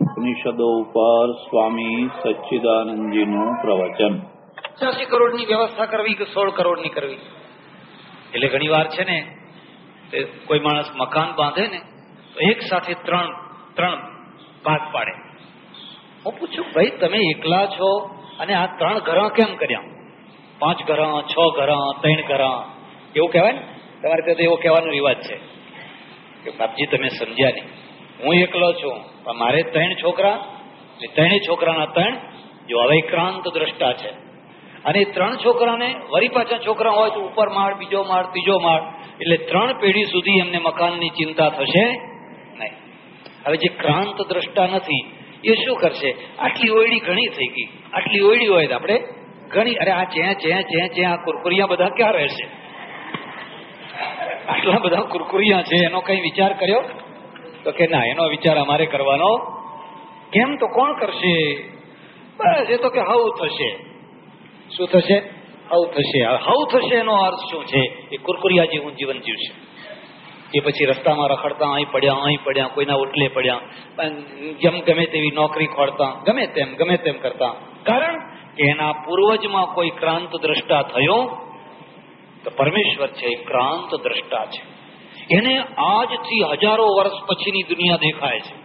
ઉપનિષદો ઉપર સ્વામી સચ્ચિદાનંદજીનું પ્રવચન. પચાસી કરોડની વ્યવસ્થા કરવી કે સોળ કરોડની કરવી? એટલે ઘણી વાર છે ને કોઈ માણસ મકાન બાંધે ને, તો એક સાથે ત્રણ ત્રણ ભાગ પાડે. હું પૂછું, ભાઈ, તમે એકલા છો? અને આ ત્રણ ઘર કેમ કર્યા? પાંચ ઘર, છ ઘર, ત્રણ ઘર? એવું કહેવાય ને? તમારે ત્યાં તો એવો કહેવાનો રિવાજ છે. કે બાપજી, તમે સમજ્યા નહીં. હું એકલો છું. પણ મારે ત્રણ છોકરા એટલે ત્રણેય છોકરાના ત્રણ જો હવે ક્રાંત દ્રષ્ટા છે. અને ત્રણ છોકરાને વરી પાછા છોકરા હોય તો ઉપર માળ, બીજો માળ, ત્રીજો માળ, એટલે ત્રણ પેઢી સુધી એમને મકાનની ચિંતા થશે નહીં. હવે જે ક્રાંત દ્રષ્ટા નથી, એ શું કરશે? આટલી ઓયડી ઘણી થઈ ગઈ. આટલી ઓયડી હોય તો આપણે ઘણી, અરે આ ચે ચે ચે ચે, આ કુરકુરિયા બધા ક્યાં રહેશે? આટલા બધા કુરકુરિયા છે, એનો કઈ વિચાર કર્યો? તો કે ના, એનો વિચાર અમારે કરવાનો. કેમ તો કોણ કરશે? બસ, એ તો કે હવ થશે. શું થશે? હવ થશે. હવ થશે એનો અર્થ શું છે? એ કુરકુરિયા જેવું જીવન જીવશે. એ પછી રસ્તામાં રખડતા, અહીં પડ્યા અહીં પડ્યા, કોઈના ઓટલે પડ્યા. જેમ ગમે તેવી નોકરી ખોડતા ગમે તેમ ગમે તેમ કરતા. કારણ કે એના પૂર્વજમાં કોઈ ક્રાંત દ્રષ્ટા થયો? તો પરમેશ્વર છે, એ ક્રાંત દ્રષ્ટા છે. એને આજથી હજારો વર્ષ પછીની દુનિયા દેખાય છે.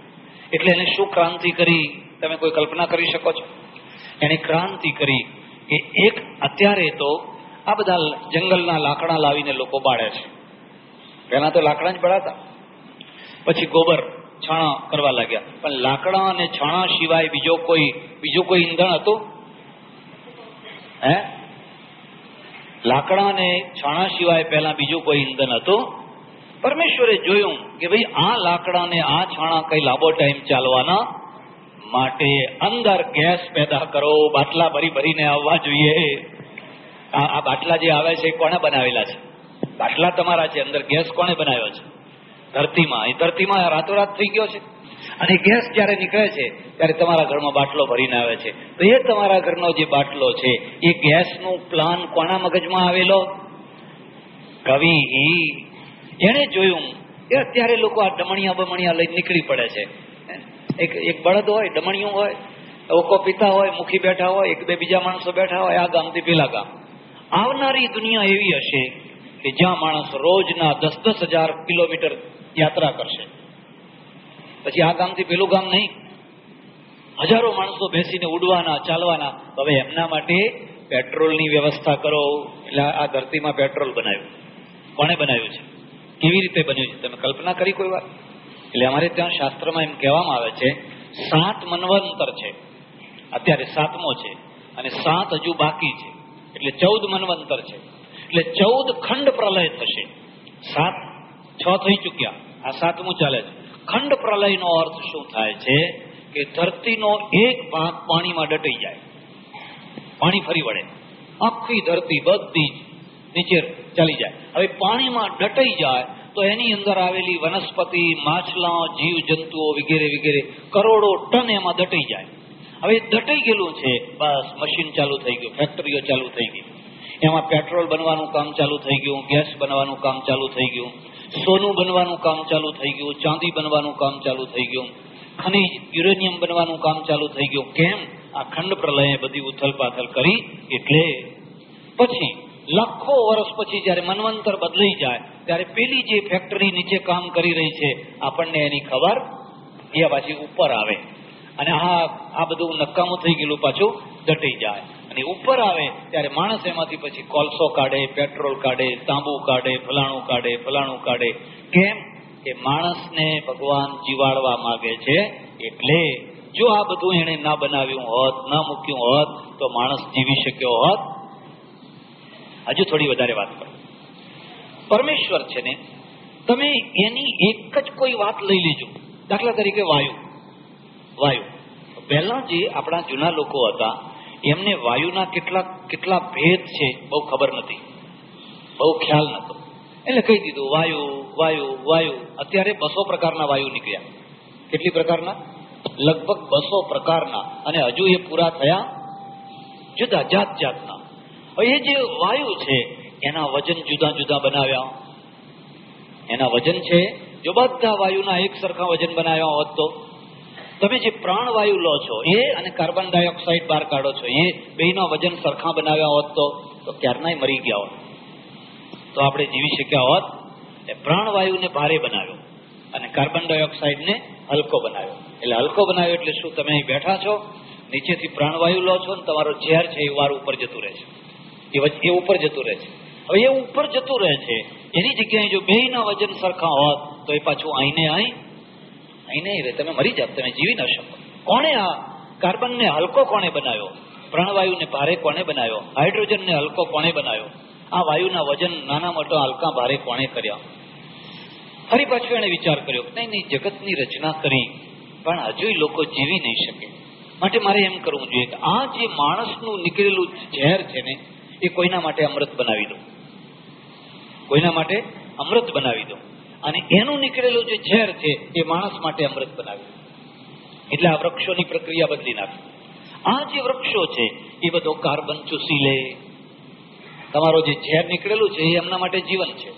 એટલે એને શું ક્રાંતિ કરી તમે કોઈ કલ્પના કરી શકો છો? એને ક્રાંતિ કરી કે એક અત્યારે તો આ બધા જંગલના લાકડા લાવીને લોકો બાળે છે. પહેલા તો લાકડા જ બળાતા. પછી ગોબર, છાણા કરવા લાગ્યા. પણ લાકડા અને છાણા સિવાય બીજો કોઈ, બીજું કોઈ ઈંધણ હતું? હે? લાકડા અને છાણા સિવાય પહેલા બીજું કોઈ ઈંધણ હતું? પરમેશ્વરે જોયું કે ભાઈ આ લાકડાને, આ છાણા કઈ લાંબો ટાઈમ ચાલવાના માટે અંદર ગેસ પેદા કરો, બાટલા ભરી ભરીને આવવા જોઈએ. આ બાટલા જે આવે છે, એ કોણે બનાવેલા છે? બાટલા તમારા છે, અંદર ગેસ કોણે બનાવ્યો છે? ધરતીમાં. એ ધરતીમાં રાતોરાત થઈ ગયો છે. અને ગેસ જયારે નીકળે છે, ત્યારે તમારા ઘરમાં બાટલો ભરીને આવે છે. તો એ તમારા ઘરનો જે બાટલો છે, એ ગેસનું પ્લાન કોના મગજમાં આવેલો? કવિ એણે જોયું એ અત્યારે લોકો આ ડમણિયા બમણિયા લઈ નીકળી પડે છે. એક એક બળદ હોય ડમણિયું હોય, ઓકો પિતા હોય, મુખી બેઠા હોય, એક બે બીજા માણસો બેઠા હોય, આ ગામથી પેલા ગામ. આવનારી દુનિયા એવી હશે કે જ્યાં માણસ રોજના દસ દસ હજાર કિલોમીટર યાત્રા કરશે. પછી આ ગામથી પેલું ગામ નહીં. હજારો માણસો બેસીને ઉડવાના, ચાલવાના. હવે એમના માટે પેટ્રોલની વ્યવસ્થા કરો. એટલે આ ધરતીમાં પેટ્રોલ બનાવ્યું. કોણે બનાવ્યું છે? કેવી રીતે બન્યું છે. તમે કલ્પના કરી કોઈ વાર એટલે અમારે ત્યાં શાસ્ત્રમાં એમ કહેવામાં આવે છે, સાત મનવંતર છે. અત્યારે સાતમો છે અને સાત હજુ બાકી છે. એટલે ચૌદ મનવંતર છે. એટલે ચૌદ ખંડ પ્રલય થશે. સાત, છ થઈ ચુક્યા. આ સાતમું ચાલે છે. ખંડ પ્રલયનો અર્થ શું થાય છે? કે ધરતીનો એક ભાગ પાણીમાં ડટી જાય. પાણી ફરી વળે. આખી ધરતી બધી નીચે ચાલી જાય. હવે પાણીમાં ડટાઈ જાય તો એની અંદર આવેલી વનસ્પતિ, માછલા જીવ જંતુઓ વગેરે વગેરે કરોડો ટન એમાં દટાઈ જાય. હવે દટાઈ ગયેલું છે, બસ, મશીન ચાલુ થઈ ગયું, ફેક્ટરીઓ ચાલુ થઈ ગઈ. એમાં પેટ્રોલ બનવાનું કામ ચાલુ થઈ ગયું, ગેસ બનવાનું કામ ચાલુ થઈ ગયું, સોનું બનવાનું કામ ચાલુ થઈ ગયું, ચાંદી બનવાનું કામ ચાલુ થઈ ગયું, ખનિજ, યુરેનિયમ બનવાનું કામ ચાલુ થઈ ગયું. કેમ? આ ખંડ પ્રલયે બધી ઉથલ પાથલ કરી, એટલે પછી લાખો વર્ષ પછી જ્યારે મનવંતર બદલાઈ જાય, ત્યારે પેલી જે ફેક્ટરી નીચે કામ કરી રહી છે, આપણને એની ખબર એ પાછી ઉપર આવે. અને આ આ બધું નકામું થઈ ગયેલું પાછું દટી જાય. અને ઉપર આવે ત્યારે માણસ એમાંથી પછી કોલસો કાઢે, પેટ્રોલ કાઢે, તાંબુ કાઢે, ફલાણું કાઢે ફલાણું કાઢે. કેમ? કે માણસને ભગવાન જીવાડવા માંગે છે, એટલે જો આ બધું એને ના બનાવ્યું હોત, ના મૂક્યું હોત, તો માણસ જીવી શક્યો હોત હજુ થોડી વધારે વાત કરો. પરમેશ્વર છે ને, તમે એની એક જ કોઈ વાત લઈ લેજો. દાખલા તરીકે વાયુ. વાયુ. પહેલા જે આપણા જૂના લોકો હતા, એમને વાયુના કેટલા કેટલા ભેદ છે બહુ ખબર નથી. બહુ ખ્યાલ નતો. એટલે કહી દીધું, વાયુ વાયુ વાયુ. અત્યારે બસો પ્રકારના વાયુ નીકળ્યા. કેટલી પ્રકારના? લગભગ બસો પ્રકારના. અને હજુ એ પૂરા થયા જુદા જાત જાતના એ જે વાયુ છે, એના વજન જુદા જુદા બનાવ્યા. એના વજન છે, જો બધા વાયુના એક સરખા વજન બનાવ્યા હોત તો. તમે જે પ્રાણવાયુ લો છો, એ અને કાર્બન ડાયોક્સાઇડ બહાર કાઢો છો, એ બેના વજન સરખા બનાવ્યા હોત તો તો ક્યારનાય મરી ગયા હોત. તો આપણે જીવી શક્યા હોત એ પ્રાણવાયુને ભારે બનાવ્યો અને કાર્બન ડાયોક્સાઇડને હલકો બનાવ્યો. એટલે હલકો બનાવ્યો એટલે શું? તમે અહીં બેઠા છો, નીચેથી પ્રાણવાયુ લો છો ને તમારો ઝેર છે એ વાર ઉપર જતું રહે છે. એ ઉપર જતું રહે છે. હવે એ ઉપર જતું રહે છે, એની જગ્યાએ જો બેયના વજન સરખા હોત, તો એ પાછું અહીં અહીં નહીં રહે. તમે મરી જાવ તમે જીવી ન શકો. કોણે આ કાર્બનને હલકો કોણે બનાવ્યો? પ્રાણવાયુને ભારે કોણે બનાવ્યો? હાઇડ્રોજનને હલકો કોણે બનાવ્યો? આ વાયુના વજન નાના મોટા હલકા ભારે કોણે કર્યા? ફરી પાછું એણે વિચાર કર્યો, નહીં નહીં, જગતની રચના કરી, પણ હજુય લોકો જીવી નહીં શકે. માટે મારે એમ કરવું જોઈએ કે આ જે માણસનું નીકળેલું ઝેર છે ને એ કોઈના માટે અમૃત બનાવી દો. કોઈના માટે અમૃત બનાવી દો. અને એનું નીકળેલું જે ઝેર છે, એ માણસ માટે અમૃત બનાવી દો. એટલે આ વૃક્ષોની પ્રક્રિયા બદલી નાખી. આ જે વૃક્ષો છે, એ બધો કાર્બન ચૂસી લે. તમારો જે ઝેર નીકળેલું છે, એ એમના માટે જીવન છે.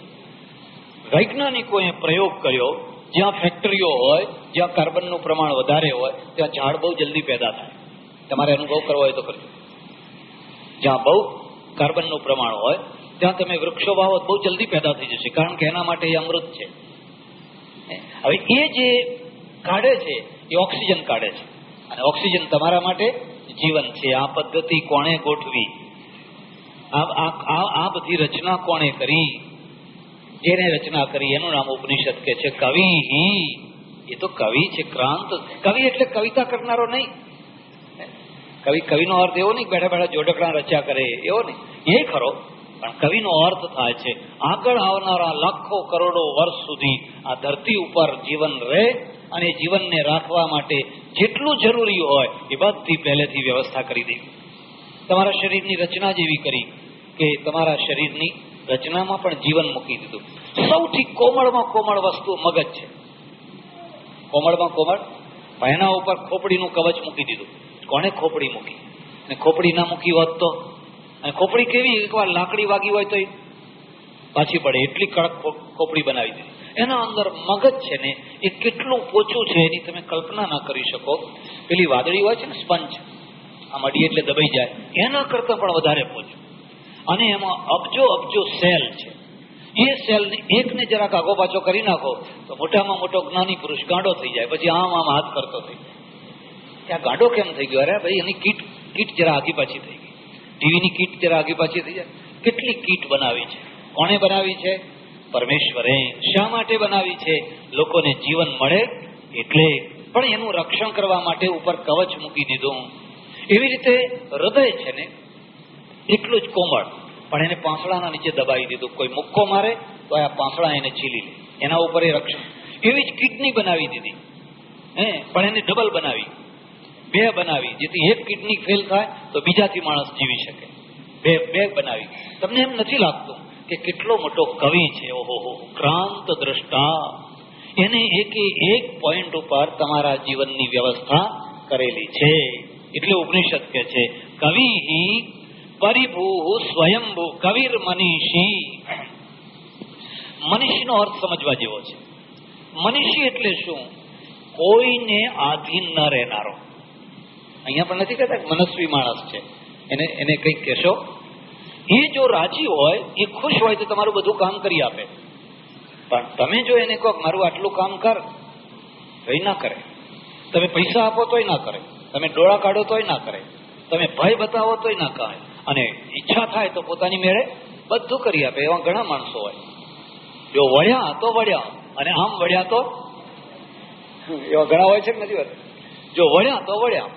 વૈજ્ઞાનિકોએ પ્રયોગ કર્યો, જ્યાં ફેક્ટરીઓ હોય, જ્યાં કાર્બનનું પ્રમાણ વધારે હોય, ત્યાં ઝાડ બહુ જલ્દી પેદા થાય. તમારે અનુભવ કરવો હોય તો કરજો. જ્યાં બહુ કાર્બનનું પ્રમાણ હોય, ત્યાં તમે વૃક્ષો વાવો બહુ જલ્દી પેદા થઈ જશે, કારણ કે એના માટે એ અમૃત છે. હવે એ જે કાઢે છે, એ ઓક્સિજન કાઢે છે. અને ઓક્સિજન તમારા માટે જીવન છે. આ પદ્ધતિ કોણે ગોઠવી? આ બધી રચના કોણે કરી? જેને રચના કરી, એનું નામ ઉપનિષદ કે છે, કવિ એ તો કવિ છે, ક્રાંત કવિ એટલે કવિતા કરનારો નહીં. કવિ, કવિનો અર્થ એવો નહીં બેઠા બેઠા જોડકણા રચ્યા કરે, એવો નહીં. એ ખરો, પણ કવિનો અર્થ થાય છે, આગળ આવનારા લાખો કરોડો વર્ષ સુધી આ ધરતી ઉપર જીવન રહે અને જીવનને રાખવા માટે જેટલું જરૂરી હોય એ બધી પહેલેથી વ્યવસ્થા કરી દેવી તમારા શરીરની રચના જેવી કરી કે તમારા શરીરની રચનામાં પણ જીવન મૂકી દીધું. સૌથી કોમળમાં કોમળ વસ્તુ મગજ છે. કોમળમાં કોમળ એના ઉપર ખોપડીનું કવચ મૂકી દીધું. કોણે ખોપડી મૂકી? અને ખોપડી ના મૂકી હોત તો? અને ખોપડી કેવી? એકવાર લાકડી વાગી હોય તો પાછી પડે. એટલી કડક ખોપડી બનાવી દીધી એના અંદર મગજ છે ને, એ કેટલું પોચું છે એની તમે કલ્પના ના કરી શકો. પેલી વાદળી હોય છે ને, સ્પંજ આમ અડી એટલે દબાઈ જાય. એના કરતાં પણ વધારે પોચું. અને એમાં અબજો અબજો સેલ છે. એ સેલને એકને જરાક આગો પાછો કરી નાખો, તો મોટામાં મોટો જ્ઞાની પુરુષ ગાંડો થઈ જાય. પછી આમ આમ હાથ કરતો થઈ જાય. ત્યાં ગાંડો કેમ થઈ ગયો? અરે ભાઈ, એની કીટ કીટ જરા આગી પાછી થઈ ગઈ. ટીવીની કીટ જરા આગી પાછી થઈ જાય. કેટલી કીટ બનાવી છે? કોણે બનાવી છે? પરમેશ્વરે. શા માટે બનાવી છે? લોકોને જીવન મળે એટલે. પણ એનું રક્ષણ કરવા માટે ઉપર કવચ મૂકી દીધું. એવી રીતે હૃદય છે ને, એટલું જ કોમળ. પણ એને પાંસળાના નીચે દબાવી દીધું. કોઈ મુક્કો મારે, તો આ પાંસળા એને છીલી લે. એના ઉપર એ રક્ષણ. એવી જ કિડની બનાવી દીધી. હે? પણ એને ડબલ બનાવી. બે બનાવી. જેથી એક કિડની ફેલ થાય તો બીજાથી માણસ જીવી શકે. બે બે બનાવી. તમને એમ નથી લાગતું કે કેટલો મોટો કવિ છે? ઓહો ક્રાંત દ્રષ્ટા. એને એકે એક પોઈન્ટ ઉપર તમારા જીવનની વ્યવસ્થા કરેલી છે. એટલે ઉપનિષદ કે છે, કવિ પરિભૂ સ્વયંભૂ કવિર મનીષી. મનીષીનો અર્થ સમજવા જેવો છે. મનીષી એટલે શું? કોઈને આધીન ન રહેનારો. અહીંયા પણ નથી કહેતા મનસ્વી માણસ છે. એને એને કંઈક કહેશો? એ જો રાજી હોય એ ખુશ હોય તો તમારું બધું કામ કરી આપે. પણ તમે જો એને કહો મારું આટલું કામ કર તો એ ના કરે. તમે પૈસા આપો તોય ના કરે. તમે ડોળા કાઢો તોય ના કરે. તમે ભય બતાવો તોય ના કરે. અને ઈચ્છા થાય તો પોતાની મેળે બધું કરી આપે એવા ઘણા માણસો હોય. જો વળ્યા તો વળ્યા અને આમ વળ્યા તો? એવા ઘણા હોય છે કે નથી હોતા? જો વળ્યા તો વળ્યા.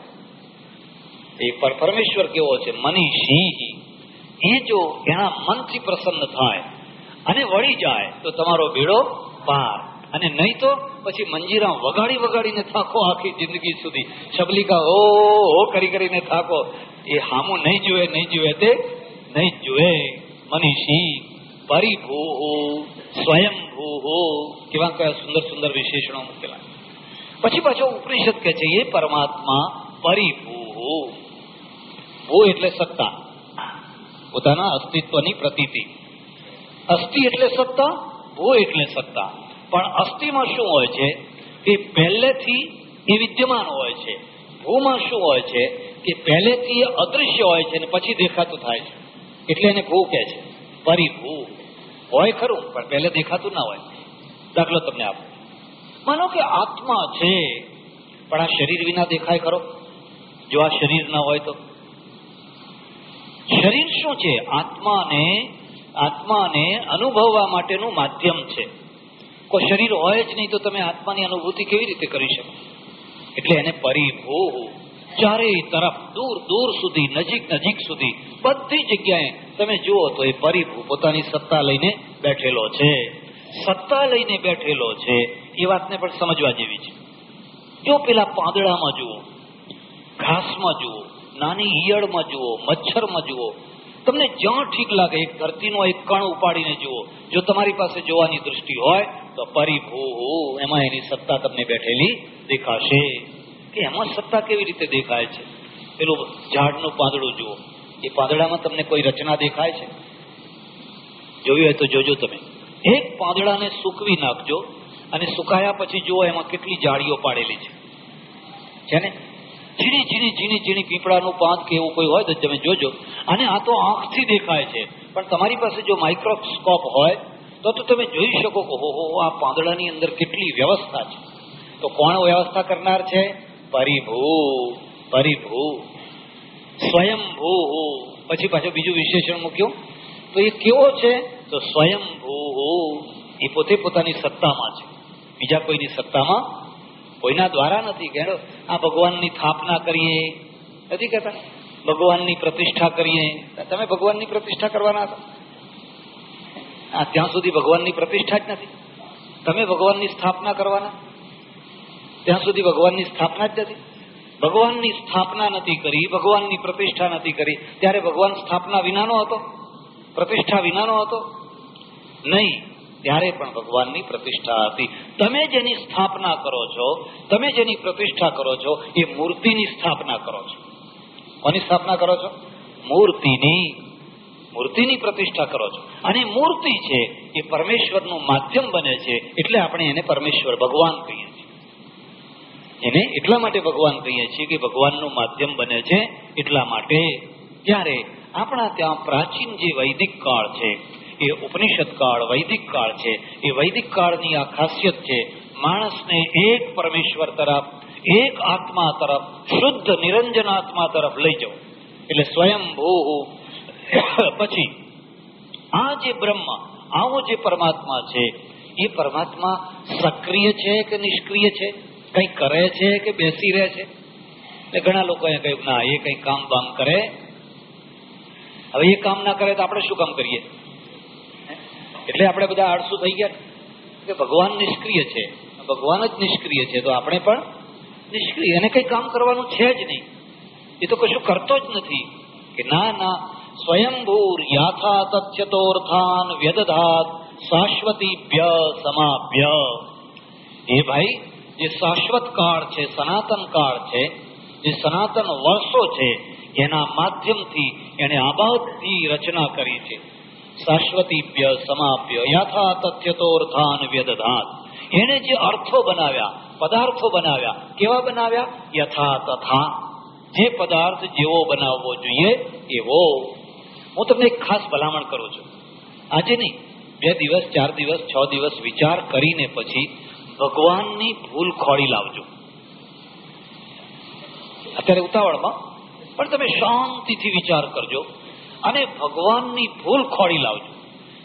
એ પર પરમેશ્વર કેવો છે? મનીષી એ જો એના મનથી પ્રસન્ન થાય અને વળી જાય, તો તમારો બેડો પાર. અને નહીં તો પછી મંજીરા વગાડી વગાડીને થાકો આખી જિંદગી સુધી. શબલિકા ઓ ઓ કરી કરીને થાકો. એ હામું નહીં જુએ નહીં જુએ તે, નહીં જુએ. મનીષી પરિભૂ સ્વયંભૂ કેવા કયા સુંદર સુંદર વિશેષણો મૂકેલા. પછી પાછો ઉપનિષદ કે છે એ પરમાત્મા પરિભૂ ભૂ એટલે સત્તા. પોતાના અસ્તિત્વની પ્રતીતિ. અસ્થિ એટલે સત્તા વો એટલે સત્તા. પણ અસ્થિમાં શું હોય છે? કે પહેલેથી એ વિદ્યમાન હોય છે. ભૂમાં શું હોય છે? કે પહેલેથી એ અદૃશ્ય હોય છે અને પછી દેખાતું થાય છે. એટલે એને ભૂ કહે છે. પરિભૂ. હોય ખરું, પણ પહેલે દેખાતું ના હોય. દાખલો તમને આપો. માનો કે આત્મા છે, પણ આ શરીર વિના દેખાય ખરો? જો આ શરીર ના હોય તો? શરીર શું છે? આત્માને આત્માને અનુભવવા માટેનું માધ્યમ છે. કોઈ શરીર હોય જ નહીં તો તમે આત્માની અનુભૂતિ કેવી રીતે કરી શકો? એટલે એને પરિભૂ ચારેય તરફ, દૂર દૂર સુધી, નજીક નજીક સુધી, બધી જગ્યાએ તમે જુઓ તો એ પરિભૂ પોતાની સત્તા લઈને બેઠેલો છે. સત્તા લઈને બેઠેલો છે. એ વાતને પણ સમજવા જેવી છે. જો પેલા પાંદડામાં જુઓ, ઘાસમાં જુઓ નાની ઈયળમાં જુઓ, મચ્છરમાં જુઓ. તમને જ્યાં ઠીક લાગે, એક ધરતીનો એક કણ ઉપાડીને જુઓ. જો તમારી પાસે જોવાની દ્રષ્ટિ હોય, તો પરિભૂ, એમાં એની સત્તા તમને બેઠેલી દેખાશે. કે એમાં સત્તા કેવી રીતે દેખાય છે? પેલું ઝાડનું પાંદડું જુઓ. એ પાંદડામાં તમને કોઈ રચના દેખાય છે? જોયું હોય તો જોજો તમે. એક પાંદડાને સૂકવી નાખજો અને સુકાયા પછી જુઓ એમાં કેટલી જાળીઓ પાડેલી છે. છે ને? ઝીણી ઝીણી ઝીણી ઝીણી પીપળાનું પાંદ કે એવું કોઈ હોય તો તમે જોજો. અને આ તો આંખથી દેખાય છે. પણ તમારી પાસે જો માઇક્રોસ્કોપ હોય, તો તો તમે જોઈ શકો કે હો હો આ પાંદડાની અંદર કેટલી વ્યવસ્થા છે. તો કોણ વ્યવસ્થા કરનાર છે? પરિભૂ પરિભૂ, સ્વયંભૂ. પછી પાછું બીજું વિશેષણ મૂક્યું. તો એ કેવો છે? તો સ્વયંભૂ. એ પોતે પોતાની સત્તામાં છે. બીજા કોઈની સત્તામાં કોઈના દ્વારા નથી કેડો આ ભગવાનની સ્થાપના કરીએ. નથી કહેતા? ભગવાનની પ્રતિષ્ઠા કરીએ. તમે ભગવાનની પ્રતિષ્ઠા કરવાના હતા આ ત્યાં સુધી ભગવાનની પ્રતિષ્ઠા જ નથી. તમે ભગવાનની સ્થાપના કરવાના? ત્યાં સુધી ભગવાનની સ્થાપના જ નથી. ભગવાનની સ્થાપના નથી કરી, ભગવાનની પ્રતિષ્ઠા નથી કરી. ત્યારે ભગવાન સ્થાપના વિનાનો હતો? પ્રતિષ્ઠા વિનાનો હતો? નહીં. ત્યારે પણ ભગવાનની પ્રતિષ્ઠા હતી. તમે જેની સ્થાપના કરો છો, તમે જેની પ્રતિષ્ઠા કરો છો, એ મૂર્તિની સ્થાપના કરો છો. કોની સ્થાપના કરો છો? મૂર્તિની. મૂર્તિની પ્રતિષ્ઠા કરો છો. અને મૂર્તિ છે, એ પરમેશ્વરનું માધ્યમ બને છે, એટલે આપણે એને પરમેશ્વર ભગવાન કહીએ છીએ. એને એટલા માટે ભગવાન કહીએ છીએ કે ભગવાનનું માધ્યમ બને છે એટલા માટે. ત્યારે આપણા ત્યાં પ્રાચીન જે વૈદિક કાળ છે એ ઉપનિષદ કાળ, વૈદિક કાળ છે. એ વૈદિક કાળની આ ખાસિયત છે, માણસને એક પરમેશ્વર તરફ, એક આત્મા તરફ, શુદ્ધ નિરંજન આત્મા તરફ લઈ જવું. એટલે સ્વયંભૂ પછી, આ જે બ્રહ્મ, આવો જે પરમાત્મા છે, એ પરમાત્મા સક્રિય છે કે નિષ્ક્રિય છે? કઈ કરે છે કે બેસી રહે છે? એટલે ઘણા લોકોએ કહ્યું ના, એ કઈ કામ બામ કરે. હવે એ કામ ના કરે તો આપણે શું કામ કરીએ? એટલે આપણે બધા આળસુ થઈ ગયા કે ભગવાન નિષ્ક્રિય છે. ભગવાન જ નિષ્ક્રિય છે, તો આપણે પણ નિષ્ક્રિય. એને કઈ કામ કરવાનું છે જ નહીં. એ તો કશું કરતો જ નથી. કે ના ના, સ્વયંભૂર યાથા તથ્યતોર્થાન વ્યદધાત શાશ્વતીભ્ય સમાભ્ય. એ ભાઈ, જે શાશ્વત કાળ છે, સનાતન કાળ છે, જે સનાતન વર્ષો છે, એના માધ્યમથી એને આબાદથી રચના કરી છે. શાશ્વતીભ્ય સમાપ્ય. યથા તથ્યતોર્થાન વ્યદધાત એને જે અર્થો બનાવ્યા, પદાર્થો બનાવ્યા, કેવા બનાવ્યા? યથા તથા જે પદાર્થ જેવો બનાવવો જોઈએ, એવો. હું તમને એક ખાસ ભલામણ કરું છું. આજે નહીં, બે દિવસ, ચાર દિવસ, છ દિવસ વિચાર કરીને પછી ભગવાનની ભૂલ ખોડી લાવજો. અત્યારે ઉતાવળમાં, પણ તમે શાંતિથી વિચાર કરજો. અને ભગવાનની ભૂલ ખોડી લાવજો.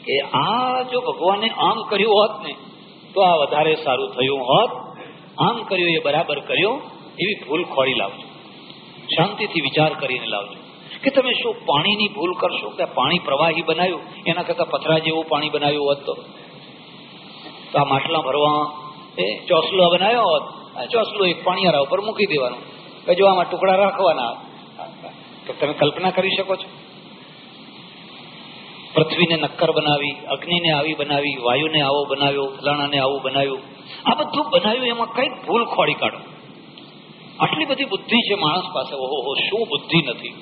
કે આ જો ભગવાને આમ કર્યું હોત ને, તો આ વધારે સારું થયું હોત. આમ કર્યું એ બરાબર કર્યું, એવી ભૂલ ખોડી લાવજો. શાંતિથી વિચાર કરીને લાવજો. કે તમે શું પાણીની ભૂલ કરશો? કે પાણી પ્રવાહી બનાવ્યું? એના કરતા પથરા જેવું પાણી બનાવ્યું હોત તો? આ માટલા ભરવા, એ ચોસલો બનાવ્યો હોત ચોસલો એક પાણીયારા ઉપર મૂકી દેવાનું. કે જો આમાં ટુકડા રાખવાના તો તમે કલ્પના કરી શકો છો. પૃથ્વીને નક્કર બનાવી, અગ્નિને આવી બનાવી, વાયુને આવો બનાવ્યો, ફલાણાને આવું બનાવ્યું. આ બધું બનાવ્યું, એમાં કંઈક ભૂલ ખોડી કાઢો. આટલી બધી બુદ્ધિ છે માણસ પાસે, ઓહો શું બુદ્ધિ નથી?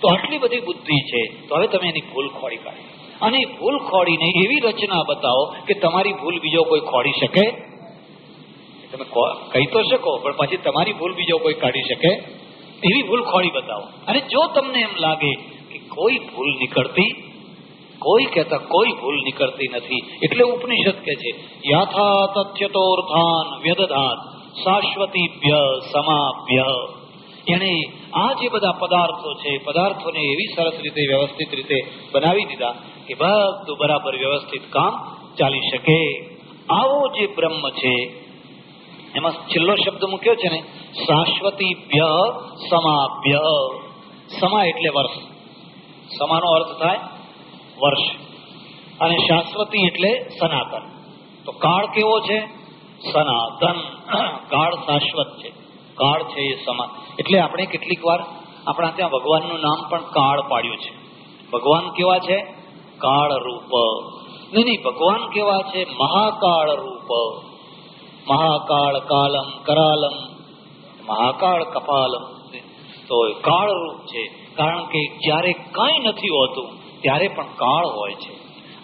તો આટલી બધી બુદ્ધિ છે, તો હવે તમે એની ભૂલ ખોડી કાઢો. અને ભૂલ ખોડીને એવી રચના બતાવો કે તમારી ભૂલ બીજો કોઈ ખોડી શકે? તમે કહી તો શકો, પણ પછી તમારી ભૂલ બીજો કોઈ કાઢી શકે? એવી ભૂલ ખોડી બતાવો. અને જો તમને એમ લાગે કે કોઈ ભૂલ નીકળતી કોઈ કહેતા કોઈ ભૂલ નીકળતી નથી. એટલે ઉપનિષદ કે છે યાથા તથ્યતોર્થાન વ્યદધાત, શાશ્વતીભ્ય સમાભ્ય. એણે આ જે બધા પદાર્થો છે, પદાર્થોને એવી સરસ રીતે વ્યવસ્થિત રીતે બનાવી દીધા કે બધું બરાબર વ્યવસ્થિત કામ ચાલી શકે. આવો જે બ્રહ્મ છે, એમાં છેલ્લો શબ્દ મૂક્યો છે ને, શાશ્વતીભ્ય સમાભ્ય. સમા એટલે વર્ષ. સમાનો અર્થ થાય વર્ષ. અને શાશ્વતી એટલે સનાતન. તો કાળ કેવો છે? સનાતન. કાળ શાશ્વત છે. કાળ છે એ સમા. એટલે આપણે કેટલીક વાર આપણા ત્યાં ભગવાનનું નામ પણ કાળ પાડ્યું છે. ભગવાન કેવા છે? કાળ રૂપ નહીં નહીં, ભગવાન કેવા છે? મહાકાળ રૂપ મહાકાળ કાલમ કરાલમ. મહાકાળ કપાલમ. તો કાળ રૂપ છે. કારણ કે જ્યારે કાંઈ નથી હોતું. ત્યારે પણ કાળ હોય છે.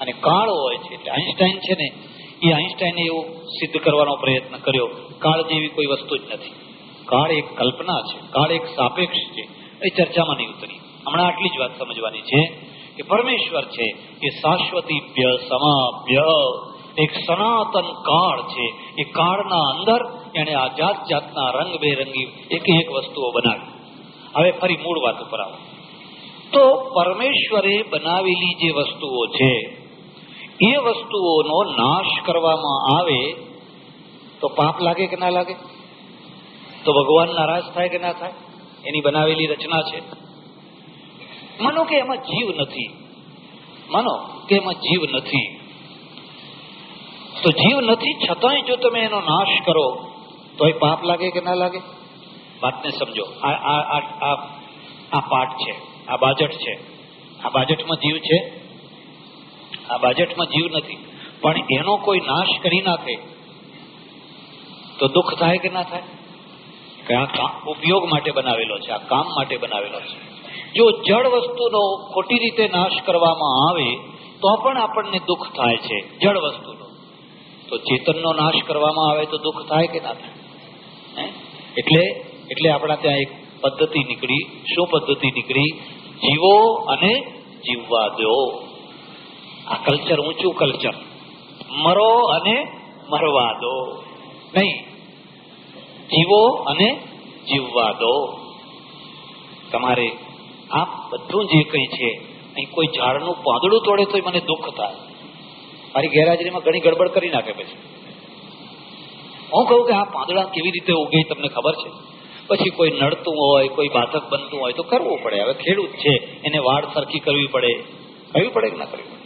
અને કાળ હોય છે એટલે આઈન્સ્ટાઈન છે ને, એ આઈન્સ્ટાઈને એવું સિદ્ધ કરવાનો પ્રયત્ન કર્યો. કાળ જેવી કોઈ વસ્તુ જ નથી. કાળ એક કલ્પના છે, કાળ એક સાપેક્ષ છે. એ ચર્ચામાં નહીં ઉતરી. હમણાં આટલી જ વાત સમજવાની છે કે પરમેશ્વર છે એ શાશ્વતીભ્ય, સમાભ્ય. એક સનાતન કાળ છે. એ કાળના અંદર એને આ જાત જાતના રંગબેરંગી એક એક વસ્તુઓ બનાવી. હવે ફરી મૂળ વાત ઉપર આવો. તો પરમેશ્વરે બનાવેલી જે વસ્તુઓ છે, એ વસ્તુઓનો નાશ કરવામાં આવે, તો પાપ લાગે કે ના લાગે? તો ભગવાન નારાજ થાય કે ના થાય? એની બનાવેલી રચના છે. માનો કે એમાં જીવ નથી. માનો કે એમાં જીવ નથી. તો જીવ નથી છતાંય જો તમે એનો નાશ કરો તો એ પાપ લાગે કે ના લાગે? વાતને સમજો. આ આ આ પાઠ છે. આ બાજટ છે. આ બાજટમાં જીવ છે? આ બાજટમાં જીવ નથી. પણ એનો કોઈ નાશ કરી નાખે તો દુઃખ થાય કે ના થાય? કે આ ઉપયોગ માટે બનાવેલો છે, આ કામ માટે બનાવેલો છે. જો જળ વસ્તુનો ખોટી રીતે નાશ કરવામાં આવે, તો પણ આપણને દુઃખ થાય છે જળ વસ્તુનો. તો ચેતનનો નાશ કરવામાં આવે તો દુઃખ થાય કે ના થાય? એટલે એટલે આપણા ત્યાં એક પદ્ધતિ નીકળી. શું પદ્ધતિ નીકળી? જીવો અને જીવવા દો. આ કલ્ચર ઊંચું કલ્ચર મરો અને મરવા દો. નહીં. જીવો અને જીવવા દો. તમારે આ બધું જે કઈ છે, અહીં કોઈ ઝાડનું પાંદડું તોડે તો મને દુઃખ થાય. મારી ગેરહાજરીમાં ઘણી ગડબડ કરી નાખે પછી. હું કહું કે આ પાંદડા કેવી રીતે ઉગે તમને ખબર છે? પછી કોઈ નડતું હોય, કોઈ બાધક બનતું હોય તો કરવું પડે. હવે ખેડૂત છે, એને વાડ સરખી કરવી પડે. કરવી પડે કે ના કરવી પડે?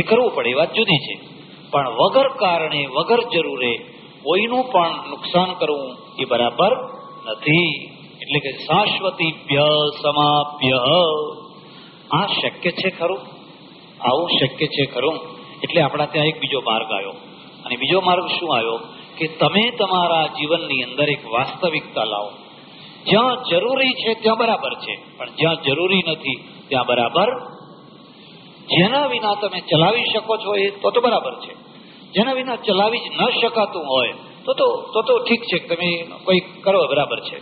એ કરવું પડે, એ વાત જુદી છે. પણ વગર કારણે, વગર જરૂરે કોઈનું પણ નુકસાન કરવું એ બરાબર નથી. એટલે કે શાશ્વતીભ્ય સમાપ્ય. આ શક્ય છે ખરું? આવું શક્ય છે ખરું? એટલે આપણા ત્યાં એક બીજો માર્ગ આવ્યો. અને બીજો માર્ગ શું આવ્યો? કે તમે તમારા જીવનની અંદર એક વાસ્તવિકતા લાવો. જ્યાં જરૂરી છે ત્યાં બરાબર છે. પણ જ્યાં જરૂરી નથી, ત્યાં બરાબર જેના વિના તમે ચલાવી શકો છો એ તો તો બરાબર છે. જેના વિના ચલાવી જ ન શકાતું હોય, તો તો તો તો ઠીક છે તમે કોઈ કરો, બરાબર છે.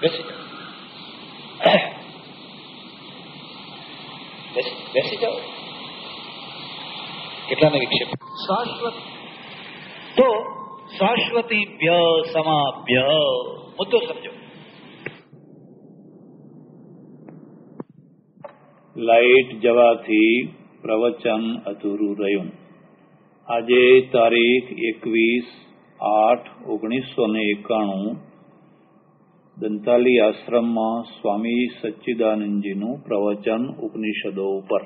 બેસી જાઓ. બેસી જાઓ. કેટલાને વિક્ષેપ? શાશ્વત. તો શાશ્વતી શાશ્વતીભ્ય સમાભ્ય. મુદ્દો સમજો. લાઇટ જવાથી પ્રવચન અધૂરું રહ્યું. આજે તારીખ એકવીસ આઠ ઓગણીસો ને એકાણું, દંતાલી આશ્રમમાં સ્વામી સચ્ચિદાનંદજીનું પ્રવચન ઉપનિષદો ઉપર.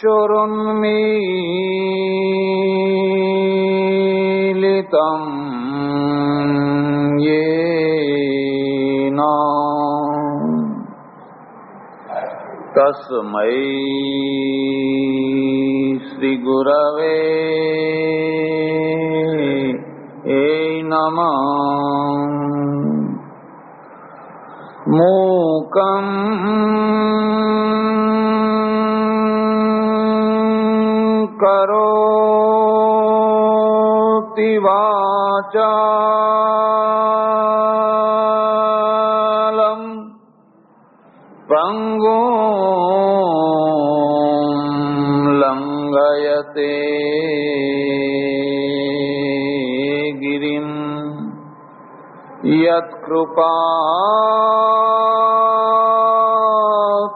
चक्षुरुन्मीलितम् येन तस्मै श्रीगुरवे नमः। मूकम् करोति वाचालम् पङ्गो लङ्घयते गिरिम् यत्कृपा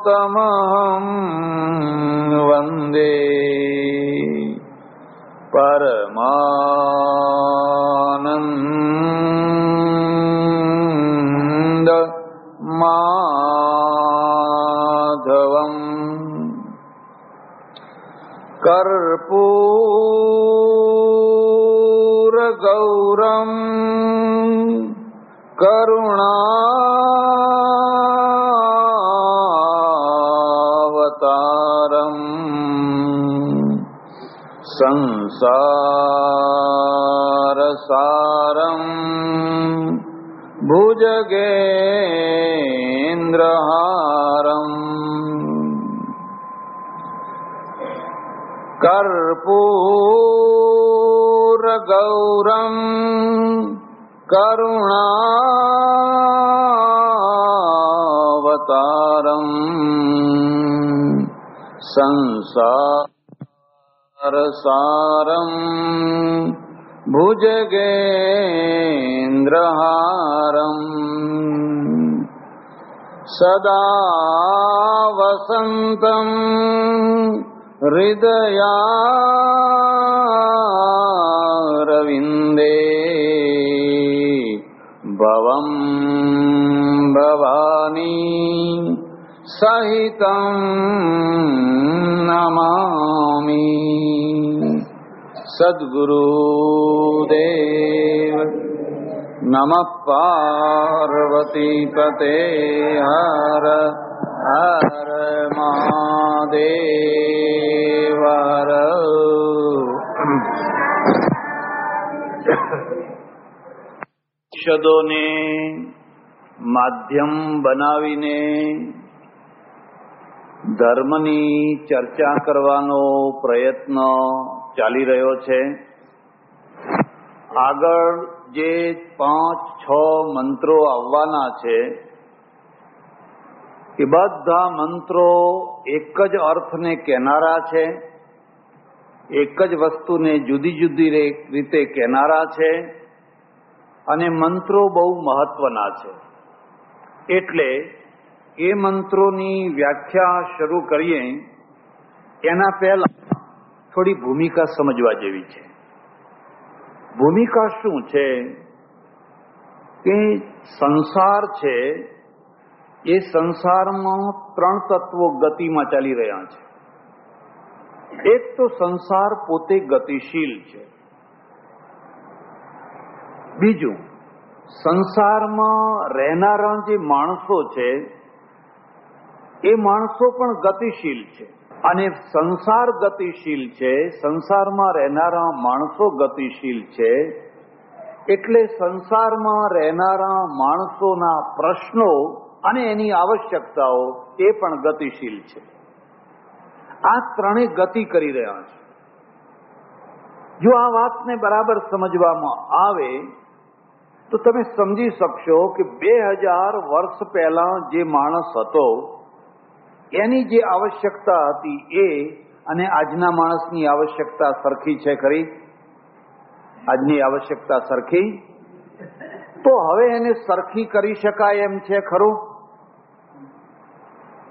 तमहं वन्दे संसारसारम् भुजगेन्द्रहारम् कर्पूरगौरम् करुणावतारम् संसारसारम् भुजगेन्द्रहारम्। सदा वसन्तम् हृदयारविन्दे भवम् भवानी सहितं नमामि सद्गुरुदेव नमः पार्वतीपते हर हर महादेव हर શબ્દોને માધ્યમ બનાવીને ધર્મની ચર્ચા કરવાનો પ્રયત્ન ચાલી રહ્યો છે. આગળ જે પાંચ, છ મંત્રો આવવાના છે, એ બધા મંત્રો એક જ અર્થને કહેનારા છે, એક જ વસ્તુને જુદી જુદી રીતે કહેનારા છે, અને મંત્રો બહુ મહત્વના છે. એટલે એ મંત્રોની વ્યાખ્યા શરૂ કરીએ, એના પહેલા થોડી ભૂમિકા સમજવા જેવી છે. ભૂમિકા શું છે? કે સંસાર છે, એ સંસારમાં ત્રણ તત્વો ગતિમાં ચાલી રહ્યા છે. એક તો સંસાર પોતે ગતિશીલ છે. બીજું, સંસારમાં રહેનારા જે માણસો છે એ માણસો પણ ગતિશીલ છે. અને સંસાર ગતિશીલ છે, સંસારમાં રહેનારા માણસો ગતિશીલ છે, એટલે સંસારમાં રહેનારા માણસોના પ્રશ્નો અને એની આવશ્યકતાઓ એ પણ ગતિશીલ છે. આ ત્રણેય ગતિ કરી રહ્યા છે. જો આ વાતને બરાબર સમજવામાં આવે, તો તમે સમજી શકશો કે બે હજાર વર્ષ પહેલા જે માણસ હતો એની જે આવશ્યકતા હતી એ અને આજના માણસની આવશ્યકતા સરખી છે ખરી? આજની આવશ્યકતા સરખી? તો હવે એને સરખી કરી શકાય એમ છે ખરું?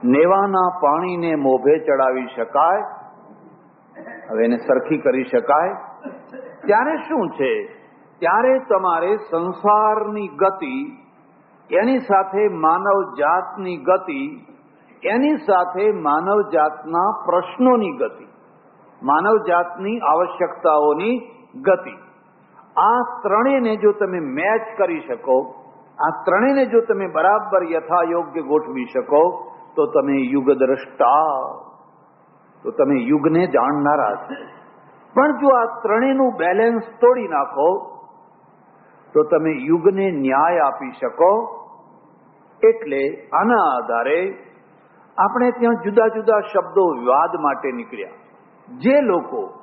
નેવાના પાણીને મોભે ચડાવી શકાય. હવે એને સરખી કરી શકાય. ત્યારે શું છે? ત્યારે તમારે સંસારની ગતિ, એની સાથે માનવ જાતની ગતિ એની સાથે માનવ જાતના પ્રશ્નોની ગતિ માનવ જાતની આવશ્યકતાઓની ગતિ. આ ત્રણેયને જો તમે મેચ કરી શકો, આ ત્રણેયને જો તમે બરાબર યથાયોગ્ય ગોઠવી શકો, તો તમે યુગ દ્રષ્ટા તો તમે યુગને જાણનારા છો. પણ જો આ ત્રણેયનું બેલેન્સ તોડી નાખો, તો તમે યુગને ન્યાય આપી શકો. એટલે આના આધારે આપણે ત્યાં જુદા જુદા શબ્દો વિવાદ માટે નીકળ્યા. જે લોકો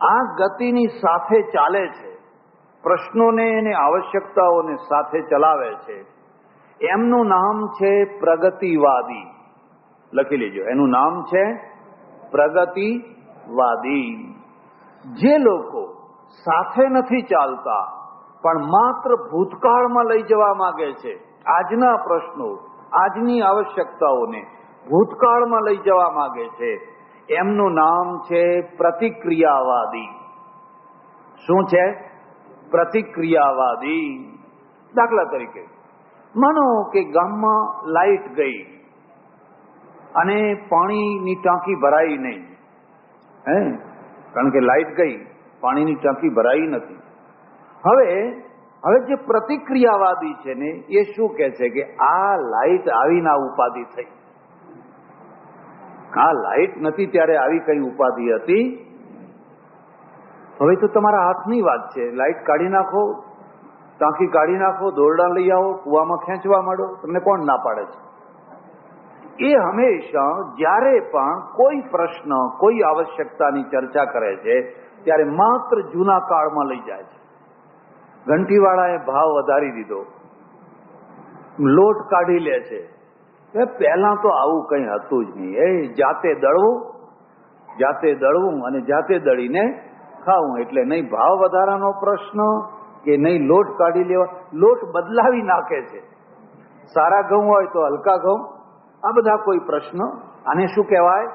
આ ગતિની સાથે ચાલે છે, પ્રશ્નોને અને આવશ્યકતાઓને સાથે ચલાવે છે, એમનું નામ છે પ્રગતિવાદી. લખી લેજો, એનું નામ છે પ્રગતિવાદી. જે લોકો સાથે નથી ચાલતા, પણ માત્ર ભૂતકાળમાં લઈ જવા માંગે છે. આજના પ્રશ્નો, આજની આવશ્યકતાઓને ભૂતકાળમાં લઈ જવા માંગે છે. એમનું નામ છે પ્રતિક્રિયાવાદી. શું છે? પ્રતિક્રિયાવાદી. દાખલા તરીકે, માનો કે ગામમાં લાઈટ ગઈ અને પાણીની ટાંકી ભરાઈ નહીં. હે? કારણ કે લાઈટ ગઈ, પાણીની ટાંકી ભરાઈ નથી. હવે હવે જે પ્રતિક્રિયાવાદી છે ને, એ શું કે છે કે આ લાઈટ આવીને આ ઉપાધિ થઈ. આ લાઇટ નથી ત્યારે આવી કઈ ઉપાધિ હતી? હવે તો તમારા હાથની વાત છે. લાઈટ કાઢી નાખો, ટાંકી કાઢી નાખો, દોરડા લઈ આવો, કુવામાં ખેંચવા માંડો, તમને કોણ ના પાડે છે? એ હંમેશા જ્યારે પણ કોઈ પ્રશ્ન, કોઈ આવશ્યકતાની ચર્ચા કરે છે, ત્યારે માત્ર જૂના કાળમાં લઈ જાય છે. ઘંટીવાળાએ ભાવ વધારી દીધો. લોટ કાઢી લે છે. એ પહેલા તો આવું કઈ હતું જ નહીં. એ જાતે દળવું જાતે દળવું અને જાતે દળીને ખાવું. એટલે નહીં ભાવ વધારાનો પ્રશ્ન કે નહીં લોટ કાઢી લેવા. લોટ બદલાવી નાખે છે. સારા ઘઉં હોય તો હલકા ઘઉં. આ બધા કોઈ પ્રશ્ન. આને શું કહેવાય?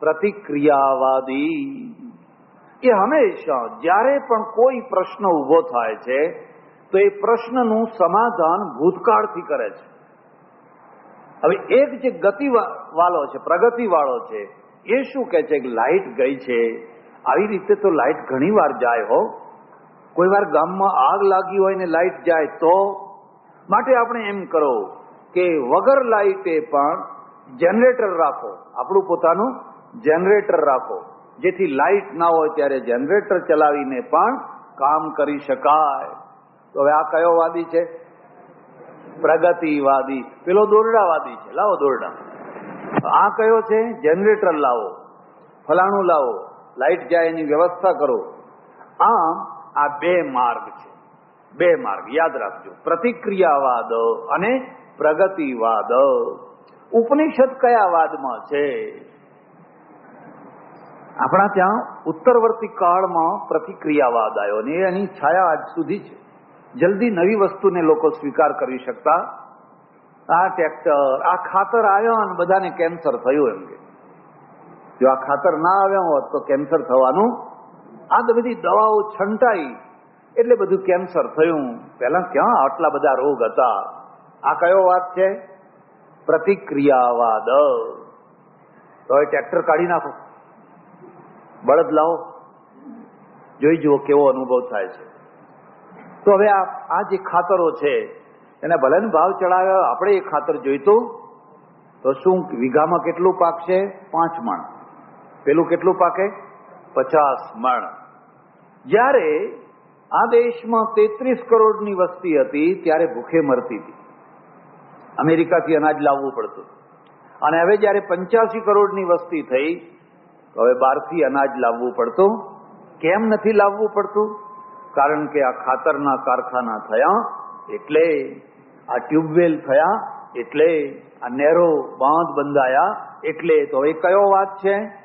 પ્રતિક્રિયાવાદી. એ હંમેશા જ્યારે પણ કોઈ પ્રશ્ન ઊભો થાય છે, તો એ પ્રશ્નનું સમાધાન ભૂતકાળથી કરે છે. હવે એક જે ગતિ વાળો છે, પ્રગતિ વાળો છે, એ શું કે છે કે લાઇટ ગઈ છે? આવી રીતે તો લાઇટ ઘણી વાર જાય હો. કોઈ વાર ગામમાં આગ લાગી હોય ને લાઇટ જાય તો? માટે આપણે એમ કરો કે વગર લાઈટે પણ જનરેટર રાખો. આપણું પોતાનું જનરેટર રાખો. જેથી લાઇટ ના હોય ત્યારે જનરેટર ચલાવીને પણ કામ કરી શકાય. તો હવે આ કયો વાદી છે? પ્રગતિવાદી. પેલો દોરડાવાદી છે. લાવો દોરડા. આ કયો છે? જનરેટર લાવો. ફલાણું લાવો. લાઈટ જાય એની વ્યવસ્થા કરો. આમ આ બે માર્ગ છે. બે માર્ગ. યાદ રાખજો. પ્રતિક્રિયાવાદ અને પ્રગતિવાદ. ઉપનિષદ કયા વાદમાં છે? આપણા ત્યાં ઉત્તરવર્તી કાળમાં પ્રતિક્રિયાવાદ આવ્યો ને એની છાયા આજ સુધી છે. જલ્દી નવી વસ્તુને લોકો સ્વીકાર કરી શકતા આ ટ્રેક્ટર, આ ખાતર આવ્યો અને બધાને કેન્સર થયું એમ કે. જો આ ખાતર ના આવ્યા હોત તો કેન્સર થવાનું. આ બધી દવાઓ છંટાઈ, એટલે બધું કેન્સર થયું. પહેલા ક્યાં આટલા બધા રોગ હતા? આ કયો વાત છે? પ્રતિક્રિયાવાદ. તો હવે ટ્રેક્ટર કાઢી નાખો. બળદ લાવો. જોઈ જુઓ કેવો અનુભવ થાય છે. તો હવે આ જે ખાતરો છે, એને ભલે ભાવ ચડાવ્યો આપણે એ ખાતર જોઈતું? તો શું વીઘામાં કેટલું પાકશે? પાંચ મણ. પેલું કેટલું પાકે? પચાસ મણ. જ્યારે આ દેશમાં તેત્રીસ કરોડની વસ્તી હતી, ત્યારે ભૂખે મરતી હતી. અમેરિકાથી અનાજ લાવવું પડતું. અને હવે જ્યારે પંચ્યાસી કરોડની વસ્તી થઈ, તો હવે બહારથી અનાજ લાવવું પડતું. કેમ નથી લાવવું પડતું? કારણ કે આ ખાતરના કારખાના થયા એટલે આ ટ્યુબવેલ થયા એટલે આ નહેરો બાંધ બંધાયા એટલે તો હવે કયો વાત છે?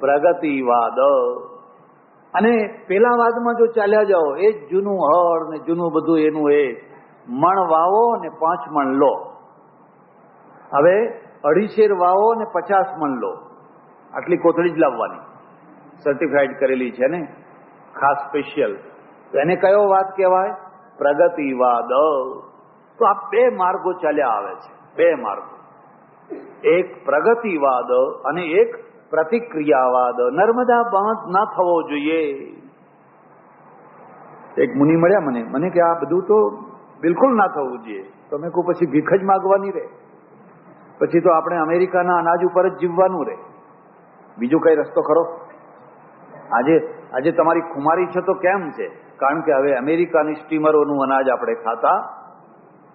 પ્રગતિવાદ. અને પેલા વાદમાં જો ચાલ્યા જાઓ, એ જ જૂનું હળ ને જૂનું બધું એનું એ મણ વાવો ને પાંચ મણ લો. હવે અઢીસેર વાવો ને પચાસ મણ લો. આટલી કોથળી જ લાવવાની. સર્ટિફાઈડ કરેલી છે ને? ખાસ સ્પેશિયલ તો એને કયો વાત કહેવાય? પ્રગતિવાદ. તો આ બે માર્ગો ચાલ્યા આવે છે. બે માર્ગો. એક પ્રગતિવાદ અને એક પ્રતિક્રિયાવાદ. નર્મદા બાંધ ના થવો જોઈએ. એક મુનિ મળ્યા મને. મને કે આ બધું તો બિલકુલ ના થવું જોઈએ. તમે કહું, પછી ભીખ જ માગવાની રહે. પછી તો આપણે અમેરિકાના અનાજ ઉપર જ જીવવાનું રહે. બીજો કઈ રસ્તો ખરો? આજે આજે તમારી ખુમારી છે તો કેમ છે? કારણ કે હવે અમેરિકાની સ્ટીમરોનું અનાજ આપણે ખાતા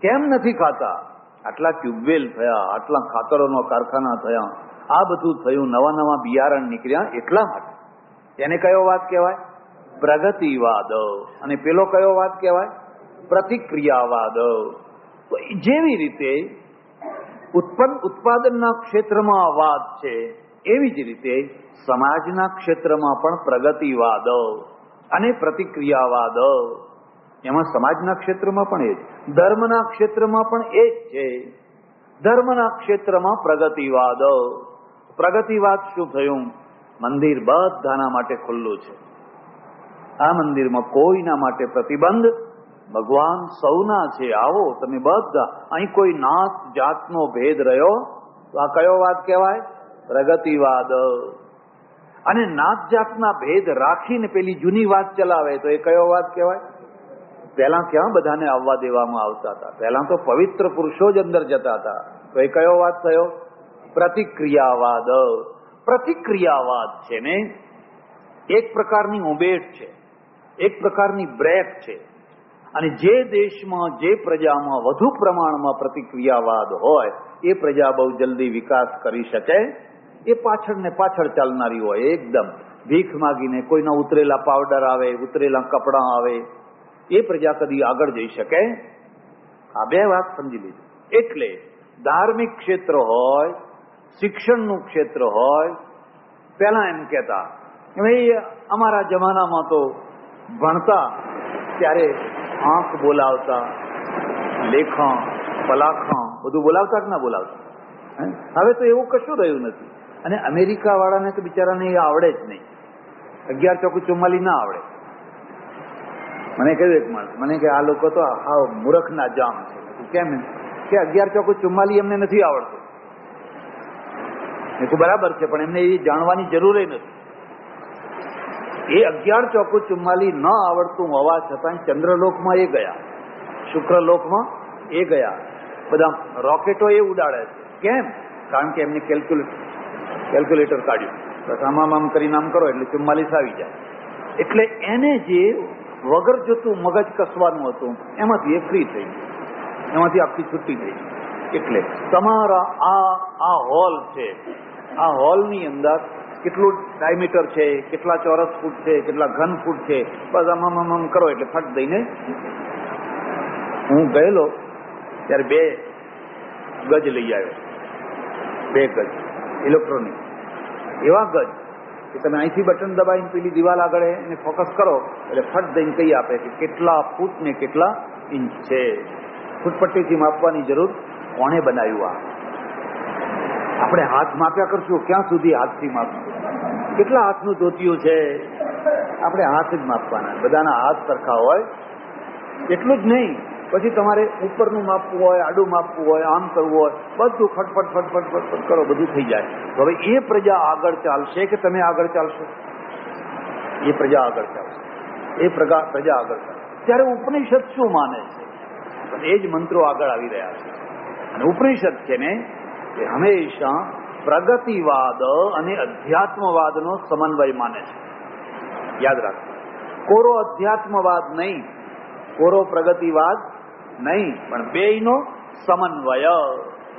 કેમ નથી ખાતા? આટલા ટ્યુબવેલ થયા, આટલા ખાતરોનો કારખાના થયા, આ બધું થયું, નવા નવા બિયારણ નીકળ્યા, એટલા માટે. તેને કયો વાત કહેવાય? પ્રગતિવાદ. અને પેલો કયો વાત કહેવાય? પ્રતિક્રિયાવાદ. જેવી રીતે ઉત્પન્ન ઉત્પાદનના ક્ષેત્રમાં વાદ છે, એવી જ રીતે સમાજના ક્ષેત્રમાં પણ પ્રગતિવાદ. અને પ્રતિક્રિયાવાદ. એમાં સમાજના ક્ષેત્રમાં પણ એ જ. ધર્મના ક્ષેત્રમાં પણ એ જ છે. ધર્મના ક્ષેત્રમાં પ્રગતિવાદ. પ્રગતિવાદ શું થયું? મંદિર બધાના માટે ખુલ્લું છે. આ મંદિરમાં કોઈના માટે પ્રતિબંધ? ભગવાન સૌના છે. આવો, તમે બધા. અહીં કોઈ નાત જાતનો ભેદ રહ્યો? તો આ કયો વાત કહેવાય? પ્રગતિવાદ. અને નાત જાતના ભેદ રાખીને પેલી જૂની વાત ચલાવે તો એ કયો વાત કહેવાય? પહેલા ક્યાં બધાને આવવા દેવામાં આવતા હતા? પહેલા તો પવિત્ર પુરુષો જ અંદર જતા હતા. તો એ કયો વાત થયો? પ્રતિક્રિયાવાદ. પ્રતિક્રિયાવાદ છે ને? એક પ્રકારની ઉબેટ છે. એક પ્રકારની બ્રેક છે. અને જે દેશમાં, જે પ્રજામાં વધુ પ્રમાણમાં પ્રતિક્રિયાવાદ હોય, એ પ્રજા બહુ જલ્દી વિકાસ કરી શકે એ પાછળ ને પાછળ ચાલનારી હોય, એકદમ. ભીખ માગીને કોઈના ઉતરેલા પાવડર આવે, ઉતરેલા કપડાં આવે, એ પ્રજા કદી આગળ જઈ શકે? આ બે વાત સમજી લીધી. એટલે ધાર્મિક ક્ષેત્ર હોય, શિક્ષણનું ક્ષેત્ર હોય પેલા એમ કહેતા કે ભાઈ, અમારા જમાનામાં તો ભણતા, ત્યારે આંખ બોલાવતા, લેખા, પલાખા, બધું બોલાવતા કે ના બોલાવતા? હવે તો એવું કશું રહ્યું નથી. અને અમેરિકા વાળાને તો બિચારાને એ આવડે જ નહીં. અગિયાર ચોખ્ખું ચુમ્માલી ના આવડે. મને કહ્યું એક માણસ, મને કે આ લોકો તો હાવ મૂર્ખના જામ છે. કેમ કે અગિયાર ચોખ્ખું ચુમ્માલી એમને નથી આવડતું. મેં બરાબર છે, પણ એમને એ જાણવાની જરૂર નથી. એ અગિયાર ચોકુ ચુમ્માલી ન આવડતું હોવા છતાં ચંદ્રલોકમાં એ ગયા, શુક્રલોકમાં એ ગયા. બધા રોકેટો એ ઉડાડે છે. કેમ? કારણ કે એમની કેલ્ક્યુલેટર કેલ્ક્યુલેટર કાઢ્યું. બસ આમ આમ કરીને આમ કરો, એટલે ચુમ્માલીસ આવી જાય. એટલે એને જે વગર જતું મગજ કસવાનું હતું, એમાંથી એ ફ્રી થઈ એમાંથી આખી છૂટી થઈ એટલે તમારા આ આ હોલ છે, આ હોલની અંદર કેટલું ડાયમીટર છે, કેટલા ચોરસ ફૂટ છે, કેટલા ઘન ફૂટ છે, બસ આમ આમ કરો, એટલે ફટ દઈને હું ગયેલો, ત્યારે બે ગજ લઈ આવ્યો. બે ગજ. ઇલેક્ટ્રોનિક એવા ગજ કે તમે અહીંથી બટન દબાવીને પેલી દિવાલ આગળ એને ફોકસ કરો, એટલે ફટ દઈને કહી આપે કે કેટલા ફૂટ ને કેટલા ઇંચ છે. ફૂટપટ્ટીથી માપવાની જરૂર કોણે બનાવ્યું આ? આપણે હાથ માપ્યા કરશું, ક્યાં સુધી હાથથી માપશું? કેટલા હાથનું ધોતિયું છે? આપણે હાથ જ માપવાના. બધાના હાથ સરખા હોય. એટલું જ નહીં. પછી તમારે ઉપરનું માપવું હોય, આડું માપવું હોય, આમ કરવું હોય, બધું ફટફટ ફટફટ ફટફટ કરો, બધું થઈ જાય. તો હવે એ પ્રજા આગળ ચાલશે કે તમે આગળ ચાલશો? એ પ્રજા આગળ ચાલશે. એ પ્રજા આગળ ચાલશે. ત્યારે ઉપનિષદ શું માને છે? એ જ મંત્રો આગળ આવી રહ્યા છે. અને ઉપનિષદ છે ને, એ હંમેશા પ્રગતિવાદ અને અધ્યાત્મવાદનો સમન્વય માને છે. યાદ રાખો કોરો અધ્યાત્મવાદ નહીં, કોરો પ્રગતિવાદ નહીં, પણ બેયનો સમન્વય.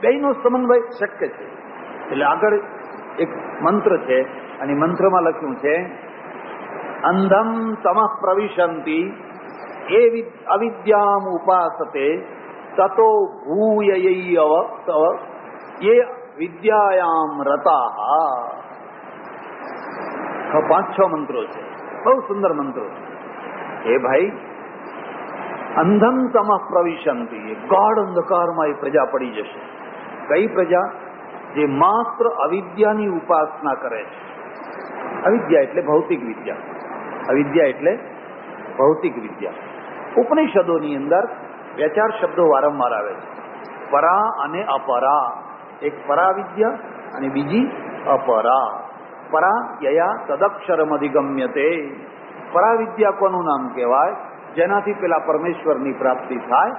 બેયનો સમન્વય શક્ય છે. એટલે આગળ એક મંત્ર છે, અને મંત્રમાં લખ્યું છે, અંધમ તમઃ પ્રવિશંતિ એ અવિદ્યામ ઉપાસતે, તતો ભૂયયૈયવ, તવ એ વિદ્યાયામ રતા પાંચ છ મંત્રો છે. બહુ સુંદર મંત્રો છે. એ ભાઈ અંધમ તમઃ પ્રવિશંતિ. ગાઢ અંધકારમાં એ પ્રજા પડી જશે. કઈ પ્રજા? જે માત્ર અવિદ્યાની ઉપાસના કરે છે. અવિદ્યા એટલે ભૌતિક વિદ્યા. અવિદ્યા એટલે ભૌતિક વિદ્યા. ઉપનિષદોની અંદર બે ચાર શબ્દો વારંવાર આવે છે. પરા અને અપરા. એક પરા વિદ્યા અને બીજી અપરા. પરા યયા તદક્ષરમ અધિગમ્યતે પરા વિદ્યા કોનું નામ કહેવાય? જેનાથી પેલા પરમેશ્વરની પ્રાપ્તિ થાય,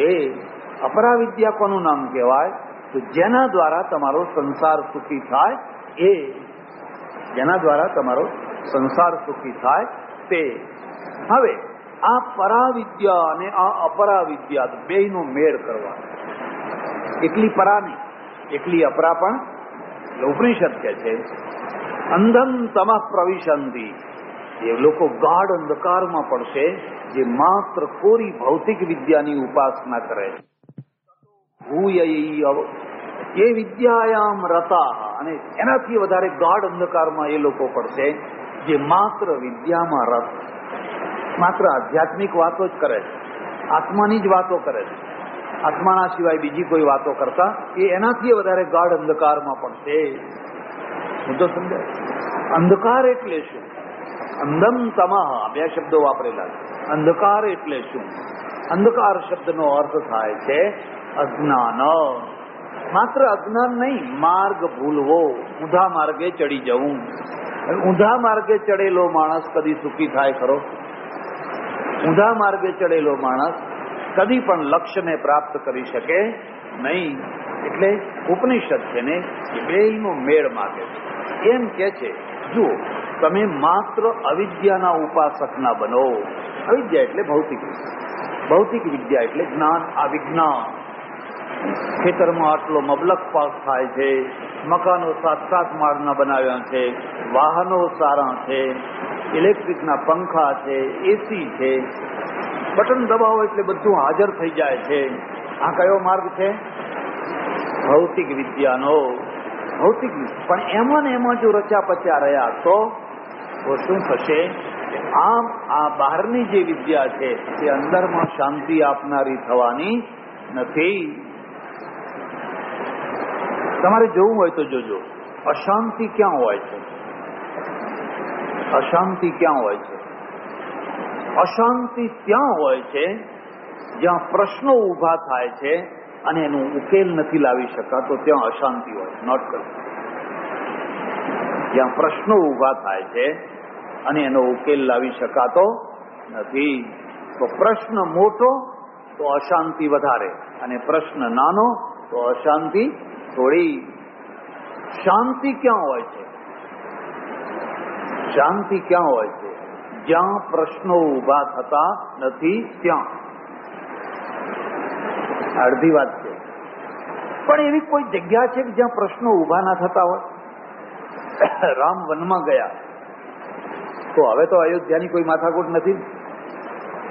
એ અપરાવિદ્યા કોનું નામ કહેવાય? તો જેના દ્વારા તમારો સંસાર સુખી થાય, એ જેના દ્વારા તમારો સંસાર સુખી થાય તે. હવે, આ પરાવિદ્યા અને આ અપરાવિદ્યા બેયનો મેળ કરવા એકલી પરા નહીં એકલી અપરા પણ એટલે ઉપનિષદ કે છે, અંધમ તમઃ પ્રવિશંતિ. એ લોકો ગાઢ અંધકારમાં પડશે જે માત્ર કોરી ભૌતિક વિદ્યાની ઉપાસના કરે ભૂય એ વિદ્યાયામ રતા. અને એનાથી વધારે ગાઢ અંધકારમાં એ લોકો પડશે જે માત્ર વિદ્યામાં રસ માત્ર આધ્યાત્મિક વાતો જ કરે છે. આત્માની જ વાતો કરે છે. આત્માના સિવાય બીજી કોઈ વાતો કરતા એ એનાથી વધારે ગાઢ અંધકારમાં પડશે. મુદ્દો સમજાય અંધકાર એટલે શું? અંધમ તમાહ બે શબ્દો વાપરેલા છે. અંધકાર એટલે શું? અંધકાર શબ્દનો અર્થ થાય છે અજ્ઞાન. માત્ર અજ્ઞાન નહીં, માર્ગ ભૂલવો, ઊંધા માર્ગે ચડી જવું. ઊંધા માર્ગે ચડેલો માણસ કદી સુખી થાય ખરો? ઊંધા માર્ગે ચડેલો માણસ કદી પણ લક્ષ્યને પ્રાપ્ત કરી શકે નહીં. એટલે ઉપનિષદ છે ને, એ બેયનો મેળ માગે છે. એમ કે છે, જુઓ, તમે માત્ર અવિદ્યાના ઉપાસક ના બનો. અવિદ્યા એટલે ભૌતિક. ભૌતિક વિદ્યા એટલે જ્ઞાન આ વિજ્ઞાન ખેતરમાં આટલો મબલક પાક થાય છે, મકાનો સાત સાત માળના બનાવ્યા છે, વાહનો સારા છે, ઇલેક્ટ્રિકના પંખા છે એસી છે. બટન દબાવો એટલે બધું હાજર થઈ જાય છે. આ કયો માર્ગ છે? ભૌતિક વિદ્યાનો. ભૌતિક. પણ એમાં ને એમાં જો રચા પચા રહ્યા તો શું થશે? આમ આ બહારની જે વિદ્યા છે તે અંદરમાં શાંતિ આપનારી થવાની નથી. તમારે જોવું હોય તો જોજો. અશાંતિ ક્યાં હોય છે? અશાંતિ ક્યાં હોય છે? અશાંતિ ત્યાં હોય છે, જ્યાં પ્રશ્નો ઊભા થાય છે અને એનો ઉકેલ નથી લાવી શકાતો ત્યાં અશાંતિ હોય. નોટ કરો જ્યાં પ્રશ્નો ઊભા થાય છે અને એનો ઉકેલ લાવી શકાતો નથી. તો પ્રશ્ન મોટો, તો અશાંતિ વધારે. અને પ્રશ્ન નાનો, તો અશાંતિ થોડી. શાંતિ ક્યાં હોય છે? શાંતિ ક્યાં હોય છે? જ્યાં પ્રશ્નો ઊભા થતા નથી, ત્યાં. અડધી વાત છે. પણ એવી કોઈ જગ્યા છે કે જ્યાં પ્રશ્નો ઊભા ના થતા હોય? રામ વનમાં ગયા. તો હવે તો અયોધ્યાની કોઈ માથાકૂટ નથી.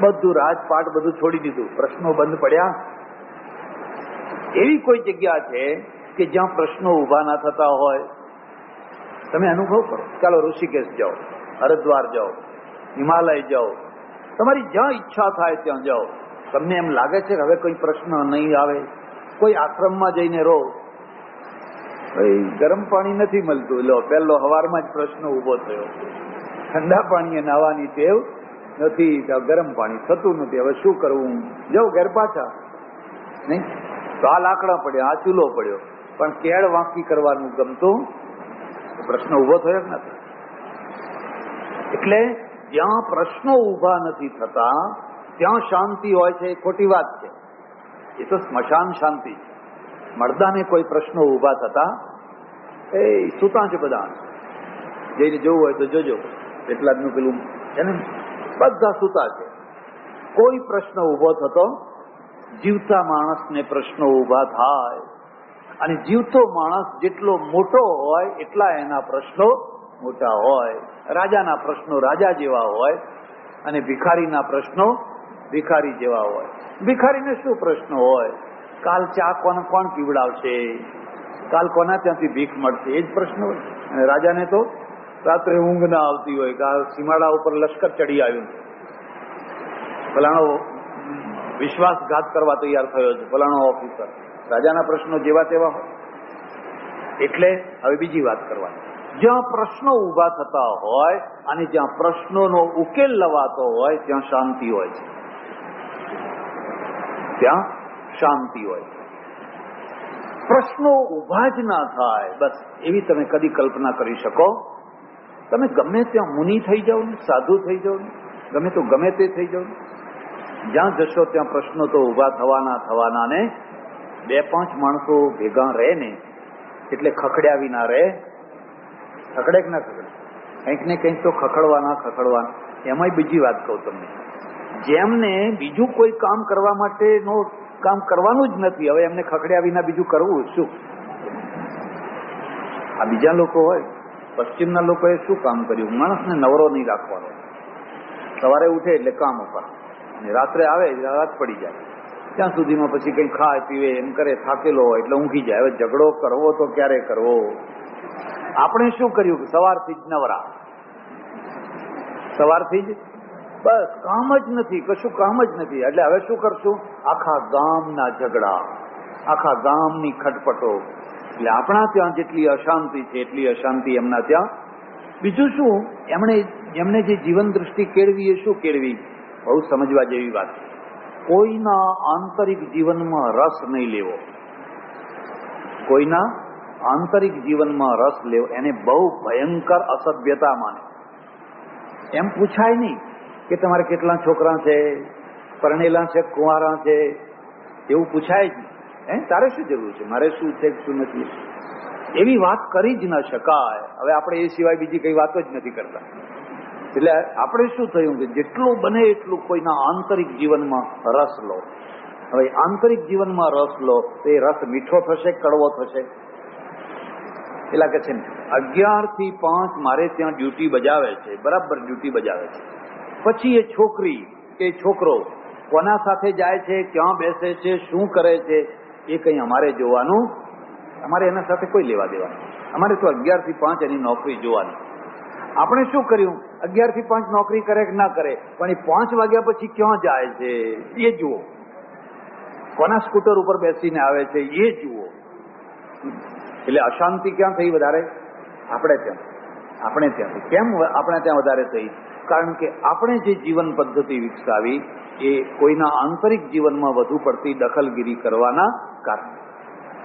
બધું રાજપાટ બધું છોડી દીધું. પ્રશ્નો બંધ પડ્યા. એવી કોઈ જગ્યા છે કે જ્યાં પ્રશ્નો ઊભા ના થતા હોય? તમે અનુભવ કરો. ચાલો ઋષિકેશ જાઓ, હરિદ્વાર જાઓ, હિમાલય જાઓ. તમારી જ્યાં ઈચ્છા થાય ત્યાં જાઓ. તમને એમ લાગે છે કે હવે કોઈ પ્રશ્ન નહીં આવે? કોઈ આશ્રમમાં જઈને રહો? ગરમ પાણી નથી મળતું. લો, પહેલો હવારમાં જ પ્રશ્ન ઊભો થયો. ઠંડા પાણીએ નાવાની ટેવ નથી ગરમ પાણી થતું નથી. હવે શું કરવું? જાઓ ઘેર પાછા. નહીં? તો આ લાકડા પડ્યા, આ ચૂલો પડ્યો. પણ કેળ વાંકી કરવાનું ગમતું? પ્રશ્ન ઊભો થયો નથી? એટલે જ્યાં પ્રશ્નો ઊભા નથી થતા, ત્યાં શાંતિ હોય છે, એ ખોટી વાત છે. એ તો સ્મશાન શાંતિ છે. મળદાને કોઈ પ્રશ્નો ઊભા થતા, એ સુતા છે બધા જઈને જોવું હોય તો જોજો. એટલા જ પેલું છે ને બધા સુતા છે. કોઈ પ્રશ્ન ઊભો થતો જીવતા માણસને પ્રશ્નો ઊભા થાય. અને જીવતો માણસ જેટલો મોટો હોય, એટલા એના પ્રશ્નો મોટા હોય. રાજાના પ્રશ્નો રાજા જેવા હોય અને ભિખારીના પ્રશ્નો ભિખારી જેવા હોય. ભિખારીને શું પ્રશ્ન હોય? કાલ ચા કોને કોણ પીવડાવશે? કાલ કોના ત્યાંથી ભીખ મળશે? એ જ પ્રશ્ન હોય. અને રાજાને તો રાત્રે ઊંઘ ના આવતી હોય કે આ સીમાડા ઉપર લશ્કર ચડી આવ્યું. ફલાણો વિશ્વાસઘાત કરવા તૈયાર થયો છે, ફલાણો ઓફિસર રાજાના પ્રશ્નો જેવા તેવા હોય. એટલે હવે બીજી વાત કરવાની. જ્યાં પ્રશ્નો ઊભા થતા હોય અને જ્યાં પ્રશ્નોનો ઉકેલ લવાતો હોય, ત્યાં શાંતિ હોય છે. ત્યાં શાંતિ હોય છે. પ્રશ્નો ઊભા જ ના થાય. બસ, એવી તમે કદી કલ્પના કરી શકો તમે ગમે ત્યાં મુનિ થઈ જાઓ ને, સાધુ થઈ જાઓ ને, ગમે તો ગમે તે થઈ જાઓ જ્યાં જશો ત્યાં પ્રશ્નો તો ઊભા થવાના થવાના ને, બે પાંચ માણસો ભેગા રહે ને, એટલે ખખડ્યા વિના રહે. ખખડે કે ના ખખડે? કંઈક ને કંઈક તો ખખડવાના ખખડવાના. એમાંય બીજી વાત કહું તમને. જેમને બીજું કોઈ કામ કરવા માટેનો કામ કરવાનું જ નથી, હવે એમને ખખડ્યા વિના બીજું કરવું શું? આ બીજા લોકો હોય. પશ્ચિમના લોકોએ શું કામ કર્યું? માણસને નવરો નહીં રાખવાનો. સવારે ઉઠે એટલે કામ ઉપર અને રાત્રે આવે રાત પડી જાય. ત્યાં સુધીમાં પછી કંઈ ખાય, પીવે, એમ કરે, થાકેલો હોય એટલે ઊંઘી જાય. હવે ઝઘડો કરવો તો ક્યારે કરવો? આપણે શું કર્યું? સવારથી જ નવરા. સવારથી જ? બસ, કામ જ નથી. કશું કામ જ નથી. એટલે હવે શું કરશું? આખા ગામના ઝઘડા. આખા ગામની ખટપટો. એટલે આપણા ત્યાં જેટલી અશાંતિ છે, એટલી અશાંતિ એમના ત્યાં. બીજું શું? એમણે એમણે જે જીવન દ્રષ્ટિ કેળવી એ શું કેળવી? બહુ સમજવા જેવી વાત. કોઈના આંતરિક જીવનમાં રસ નહીં લેવો. કોઈના આંતરિક જીવનમાં રસ લેવો. એને બહુ ભયંકર અસભ્યતા માને. એમ પૂછાય નહીં કે તમારે કેટલા છોકરા છે, પરણેલા છે, કુંવારા છે, એવું પૂછાય જ નહીં. તારે શું જરૂર છે? મારે શું છે શું નથી? એવી વાત કરી જ ન શકાય. હવે આપણે એ સિવાય બીજી કઈ વાતો જ નથી કરતા. એટલે આપણે શું થયું કે જેટલું બને એટલું કોઈના આંતરિક જીવનમાં રસ લો. હવે આંતરિક જીવનમાં રસ લો, તો એ રસ મીઠો થશે, કડવો થશે? પેલા કે છે અગિયારથી પાંચ મારે ત્યાં ડ્યુટી બજાવે છે. બરાબર ડ્યુટી બજાવે છે. પછી એ છોકરી કે છોકરો કોના સાથે જાય છે, ક્યાં બેસે છે, શું કરે છે એ કંઈ અમારે જોવાનું, અમારે એના સાથે કોઈ લેવા દેવાનું અમારે તો અગિયારથી પાંચ એની નોકરી જોવાની. આપણે શું કર્યું? અગિયારથી પાંચ નોકરી કરે કે ના કરે? પણ એ પાંચ વાગ્યા પછી ક્યાં જાય છે? એ જુઓ. કોના સ્કૂટર ઉપર બેસીને આવે છે? એ જુઓ. એટલે અશાંતિ ક્યાં થઈ વધારે? આપણે ત્યાં. આપણે ત્યાંથી. કેમ આપણે ત્યાં વધારે થઈ? કારણ કે આપણે જે જીવન પદ્ધતિ વિકસાવી, એ કોઈના આંતરિક જીવનમાં વધુ પડતી દખલગીરી કરવાના કારણે.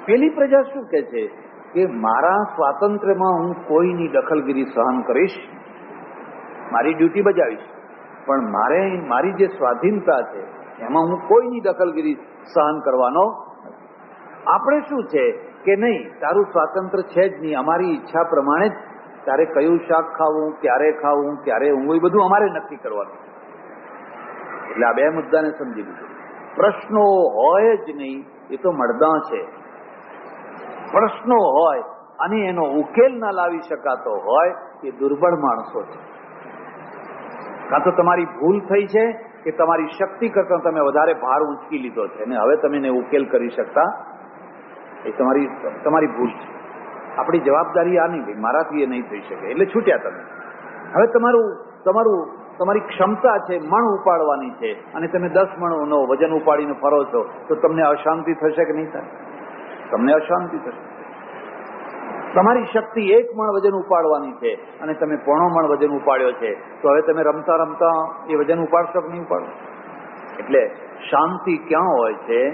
પેલી પ્રજા શું કે છે? કે મારા સ્વાતંત્ર્યમાં હું કોઈની દખલગીરી સહન કરીશ, મારી ડ્યુટી બજાવીશ, પણ મારે, મારી જે સ્વાધીનતા છે, એમાં હું કોઈની દખલગીરી સહન કરવાનો આપણે શું છે? કે નહીં, તારું સ્વાતંત્ર્ય છે જ નહીં, અમારી ઈચ્છા પ્રમાણે જ તારે કયું શાક ખાવું, ક્યારે ખાવું, ક્યારે ઊંઘવું, એ બધું અમારે નક્કી કરવાનું. એટલે આ બે મુદ્દાને સમજી લીધું. પ્રશ્નો હોય જ નહીં, એ તો મળદા છે. પ્રશ્નો હોય, અને એનો ઉકેલ ના લાવી શકાતો હોય, એ દુર્બળ માણસો છે. કાં તો તમારી ભૂલ થઈ છે, કે તમારી શક્તિ કરતા તમે વધારે ભાર ઉંચકી લીધો છે, અને હવે તમે એને ઉકેલ કરી શકતા, એ તમારી તમારી ભૂલ છે. આપણી જવાબદારી આ નહીં, ભાઈ, મારાથી એ નહીં થઈ શકે. એટલે છૂટ્યા તમે. હવે તમારું તમારું, તમારી ક્ષમતા છે, મણ ઉપાડવાની છે. અને તમે દસ મણનો વજન ઉપાડીને ફરો છો, તો તમને અશાંતિ થશે કે નહીં થાય? તમને અશાંતિ થશે. તમારી શક્તિ એક મણ વજન ઉપાડવાની છે, અને તમે પોણો મણ વજન ઉપાડ્યો છે, તો હવે તમે રમતા રમતા એ વજન ઉપાડશો કે નહીં ઉપાડો એટલે શાંતિ ક્યાં હોય છે?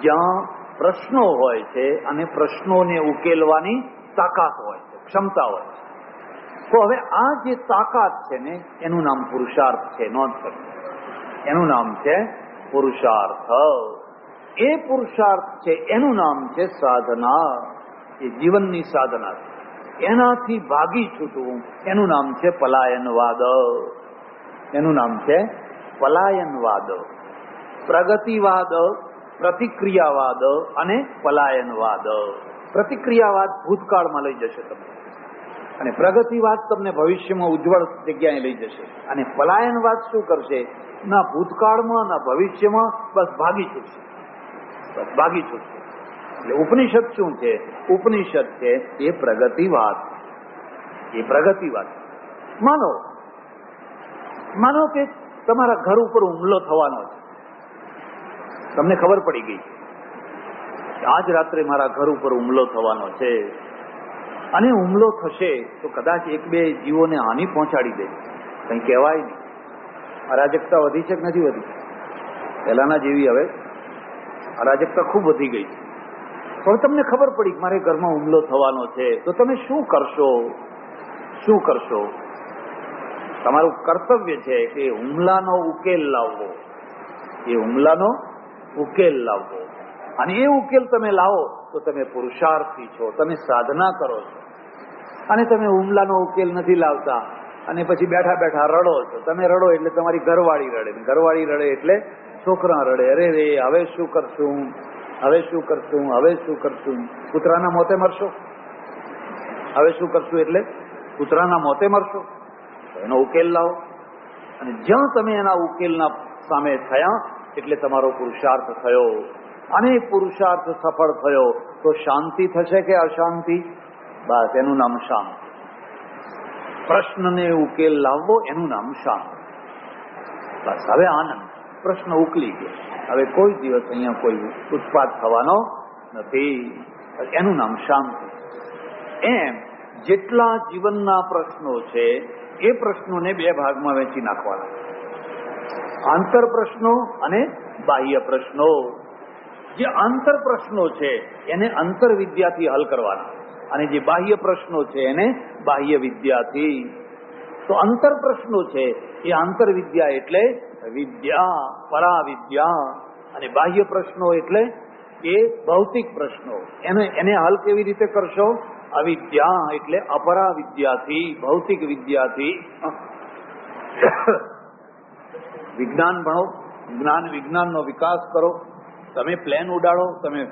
જ્યાં પ્રશ્નો હોય છે અને પ્રશ્નોને ઉકેલવાની તાકાત હોય છે, ક્ષમતા હોય છે. તો હવે આ જે તાકાત છે ને, એનું નામ પુરુષાર્થ છે, નોંધ કરો. એનું નામ છે પુરુષાર્થ. એ પુરુષાર્થ છે, એનું નામ છે સાધના. એ જીવનની સાધના છે. એનાથી ભાગી છૂટવું એનું નામ છે પલાયનવાદ. એનું નામ છે પલાયનવાદ. પ્રગતિવાદ. પ્રતિક્રિયાવાદ અને પલાયનવાદ. પ્રતિક્રિયાવાદ ભૂતકાળમાં લઈ જશે તમને. અને પ્રગતિવાદ તમને ભવિષ્યમાં ઉજ્જવળ જગ્યાએ લઈ જશે. અને પલાયનવાદ શું કરશે? ના ભૂતકાળમાં, ના ભવિષ્યમાં, બસ ભાગી છૂટશે. બસ ભાગી છૂટશે. એટલે ઉપનિષદ શું છે? ઉપનિષદ છે, એ પ્રગતિવાદ. એ પ્રગતિવાદ. માનો. માનો કે તમારા ઘર ઉપર હુમલો થવાનો છે. તમને ખબર પડી ગઈ. આજ રાત્રે મારા ઘર ઉપર હુમલો થવાનો છે. અને હુમલો થશે તો કદાચ એક બે જીવોને હાનિ પહોંચાડી દે. કંઈ કહેવાય નહીં. અરાજકતા વધી છે કે નથી વધી? પહેલાના જેવી હવે અરાજકતા ખૂબ વધી ગઈ છે. હવે તમને ખબર પડી કે મારે ઘરમાં હુમલો થવાનો છે. તો તમે શું કરશો? શું કરશો? તમારું કર્તવ્ય છે કે હુમલાનો ઉકેલ લાવવો. એ હુમલાનો ઉકેલ લાવવો. અને એ ઉકેલ તમે લાવો તો તમે પુરુષાર્થી છો, તમે સાધના કરો છો. અને તમે હુમલાનો ઉકેલ નથી લાવતા. અને પછી બેઠા બેઠા રડો છો. તમે રડો એટલે તમારી ઘરવાળી રડે. ઘરવાળી રડે એટલે છોકરા રડે. અરે રે, હવે શું કરશું? હવે શું કરશું? હવે શું કરશું? કૂતરાના મોતે મરશો? હવે શું કરશું એટલે કૂતરાના મોતે મરશો? એનો ઉકેલ લાવો. અને જ્યાં તમે એના ઉકેલના સામે થયા એટલે તમારો પુરુષાર્થ થયો. અને પુરુષાર્થ સફળ થયો, તો શાંતિ થશે કે અશાંતિ? બસ, એનું નામ શાંત. પ્રશ્નને ઉકેલ લાવવો, એનું નામ શાંત. બસ, હવે આનંદ. પ્રશ્ન ઉકલી ગયો. હવે કોઈ દિવસ અહીંયા કોઈ ઉત્પાદ થવાનો નથી. એનું નામ શાંતિ. એમ, જેટલા જીવનના પ્રશ્નો છે, એ પ્રશ્નોને બે ભાગમાં વહેંચી નાખવાના. આંતર પ્રશ્નો અને બાહ્ય પ્રશ્નો જે આંતર પ્રશ્નો છે, એને અંતર વિદ્યાથી હલ કરવાના. અને જે બાહ્ય પ્રશ્નો છે, એને બાહ્ય વિદ્યાથી તો અંતર પ્રશ્નો છે, એ આંતર વિદ્યા એટલે વિદ્યા પરા વિદ્યા અને બાહ્ય પ્રશ્નો એટલે એ ભૌતિક પ્રશ્નો એને એને હલ કેવી રીતે કરશો? અવિદ્યા એટલે અપરા વિદ્યાથી ભૌતિક વિદ્યાથી વિજ્ઞાન ભણો જ્ઞાન વિજ્ઞાનનો વિકાસ કરો તમે પ્લેન ઉડાડો તમે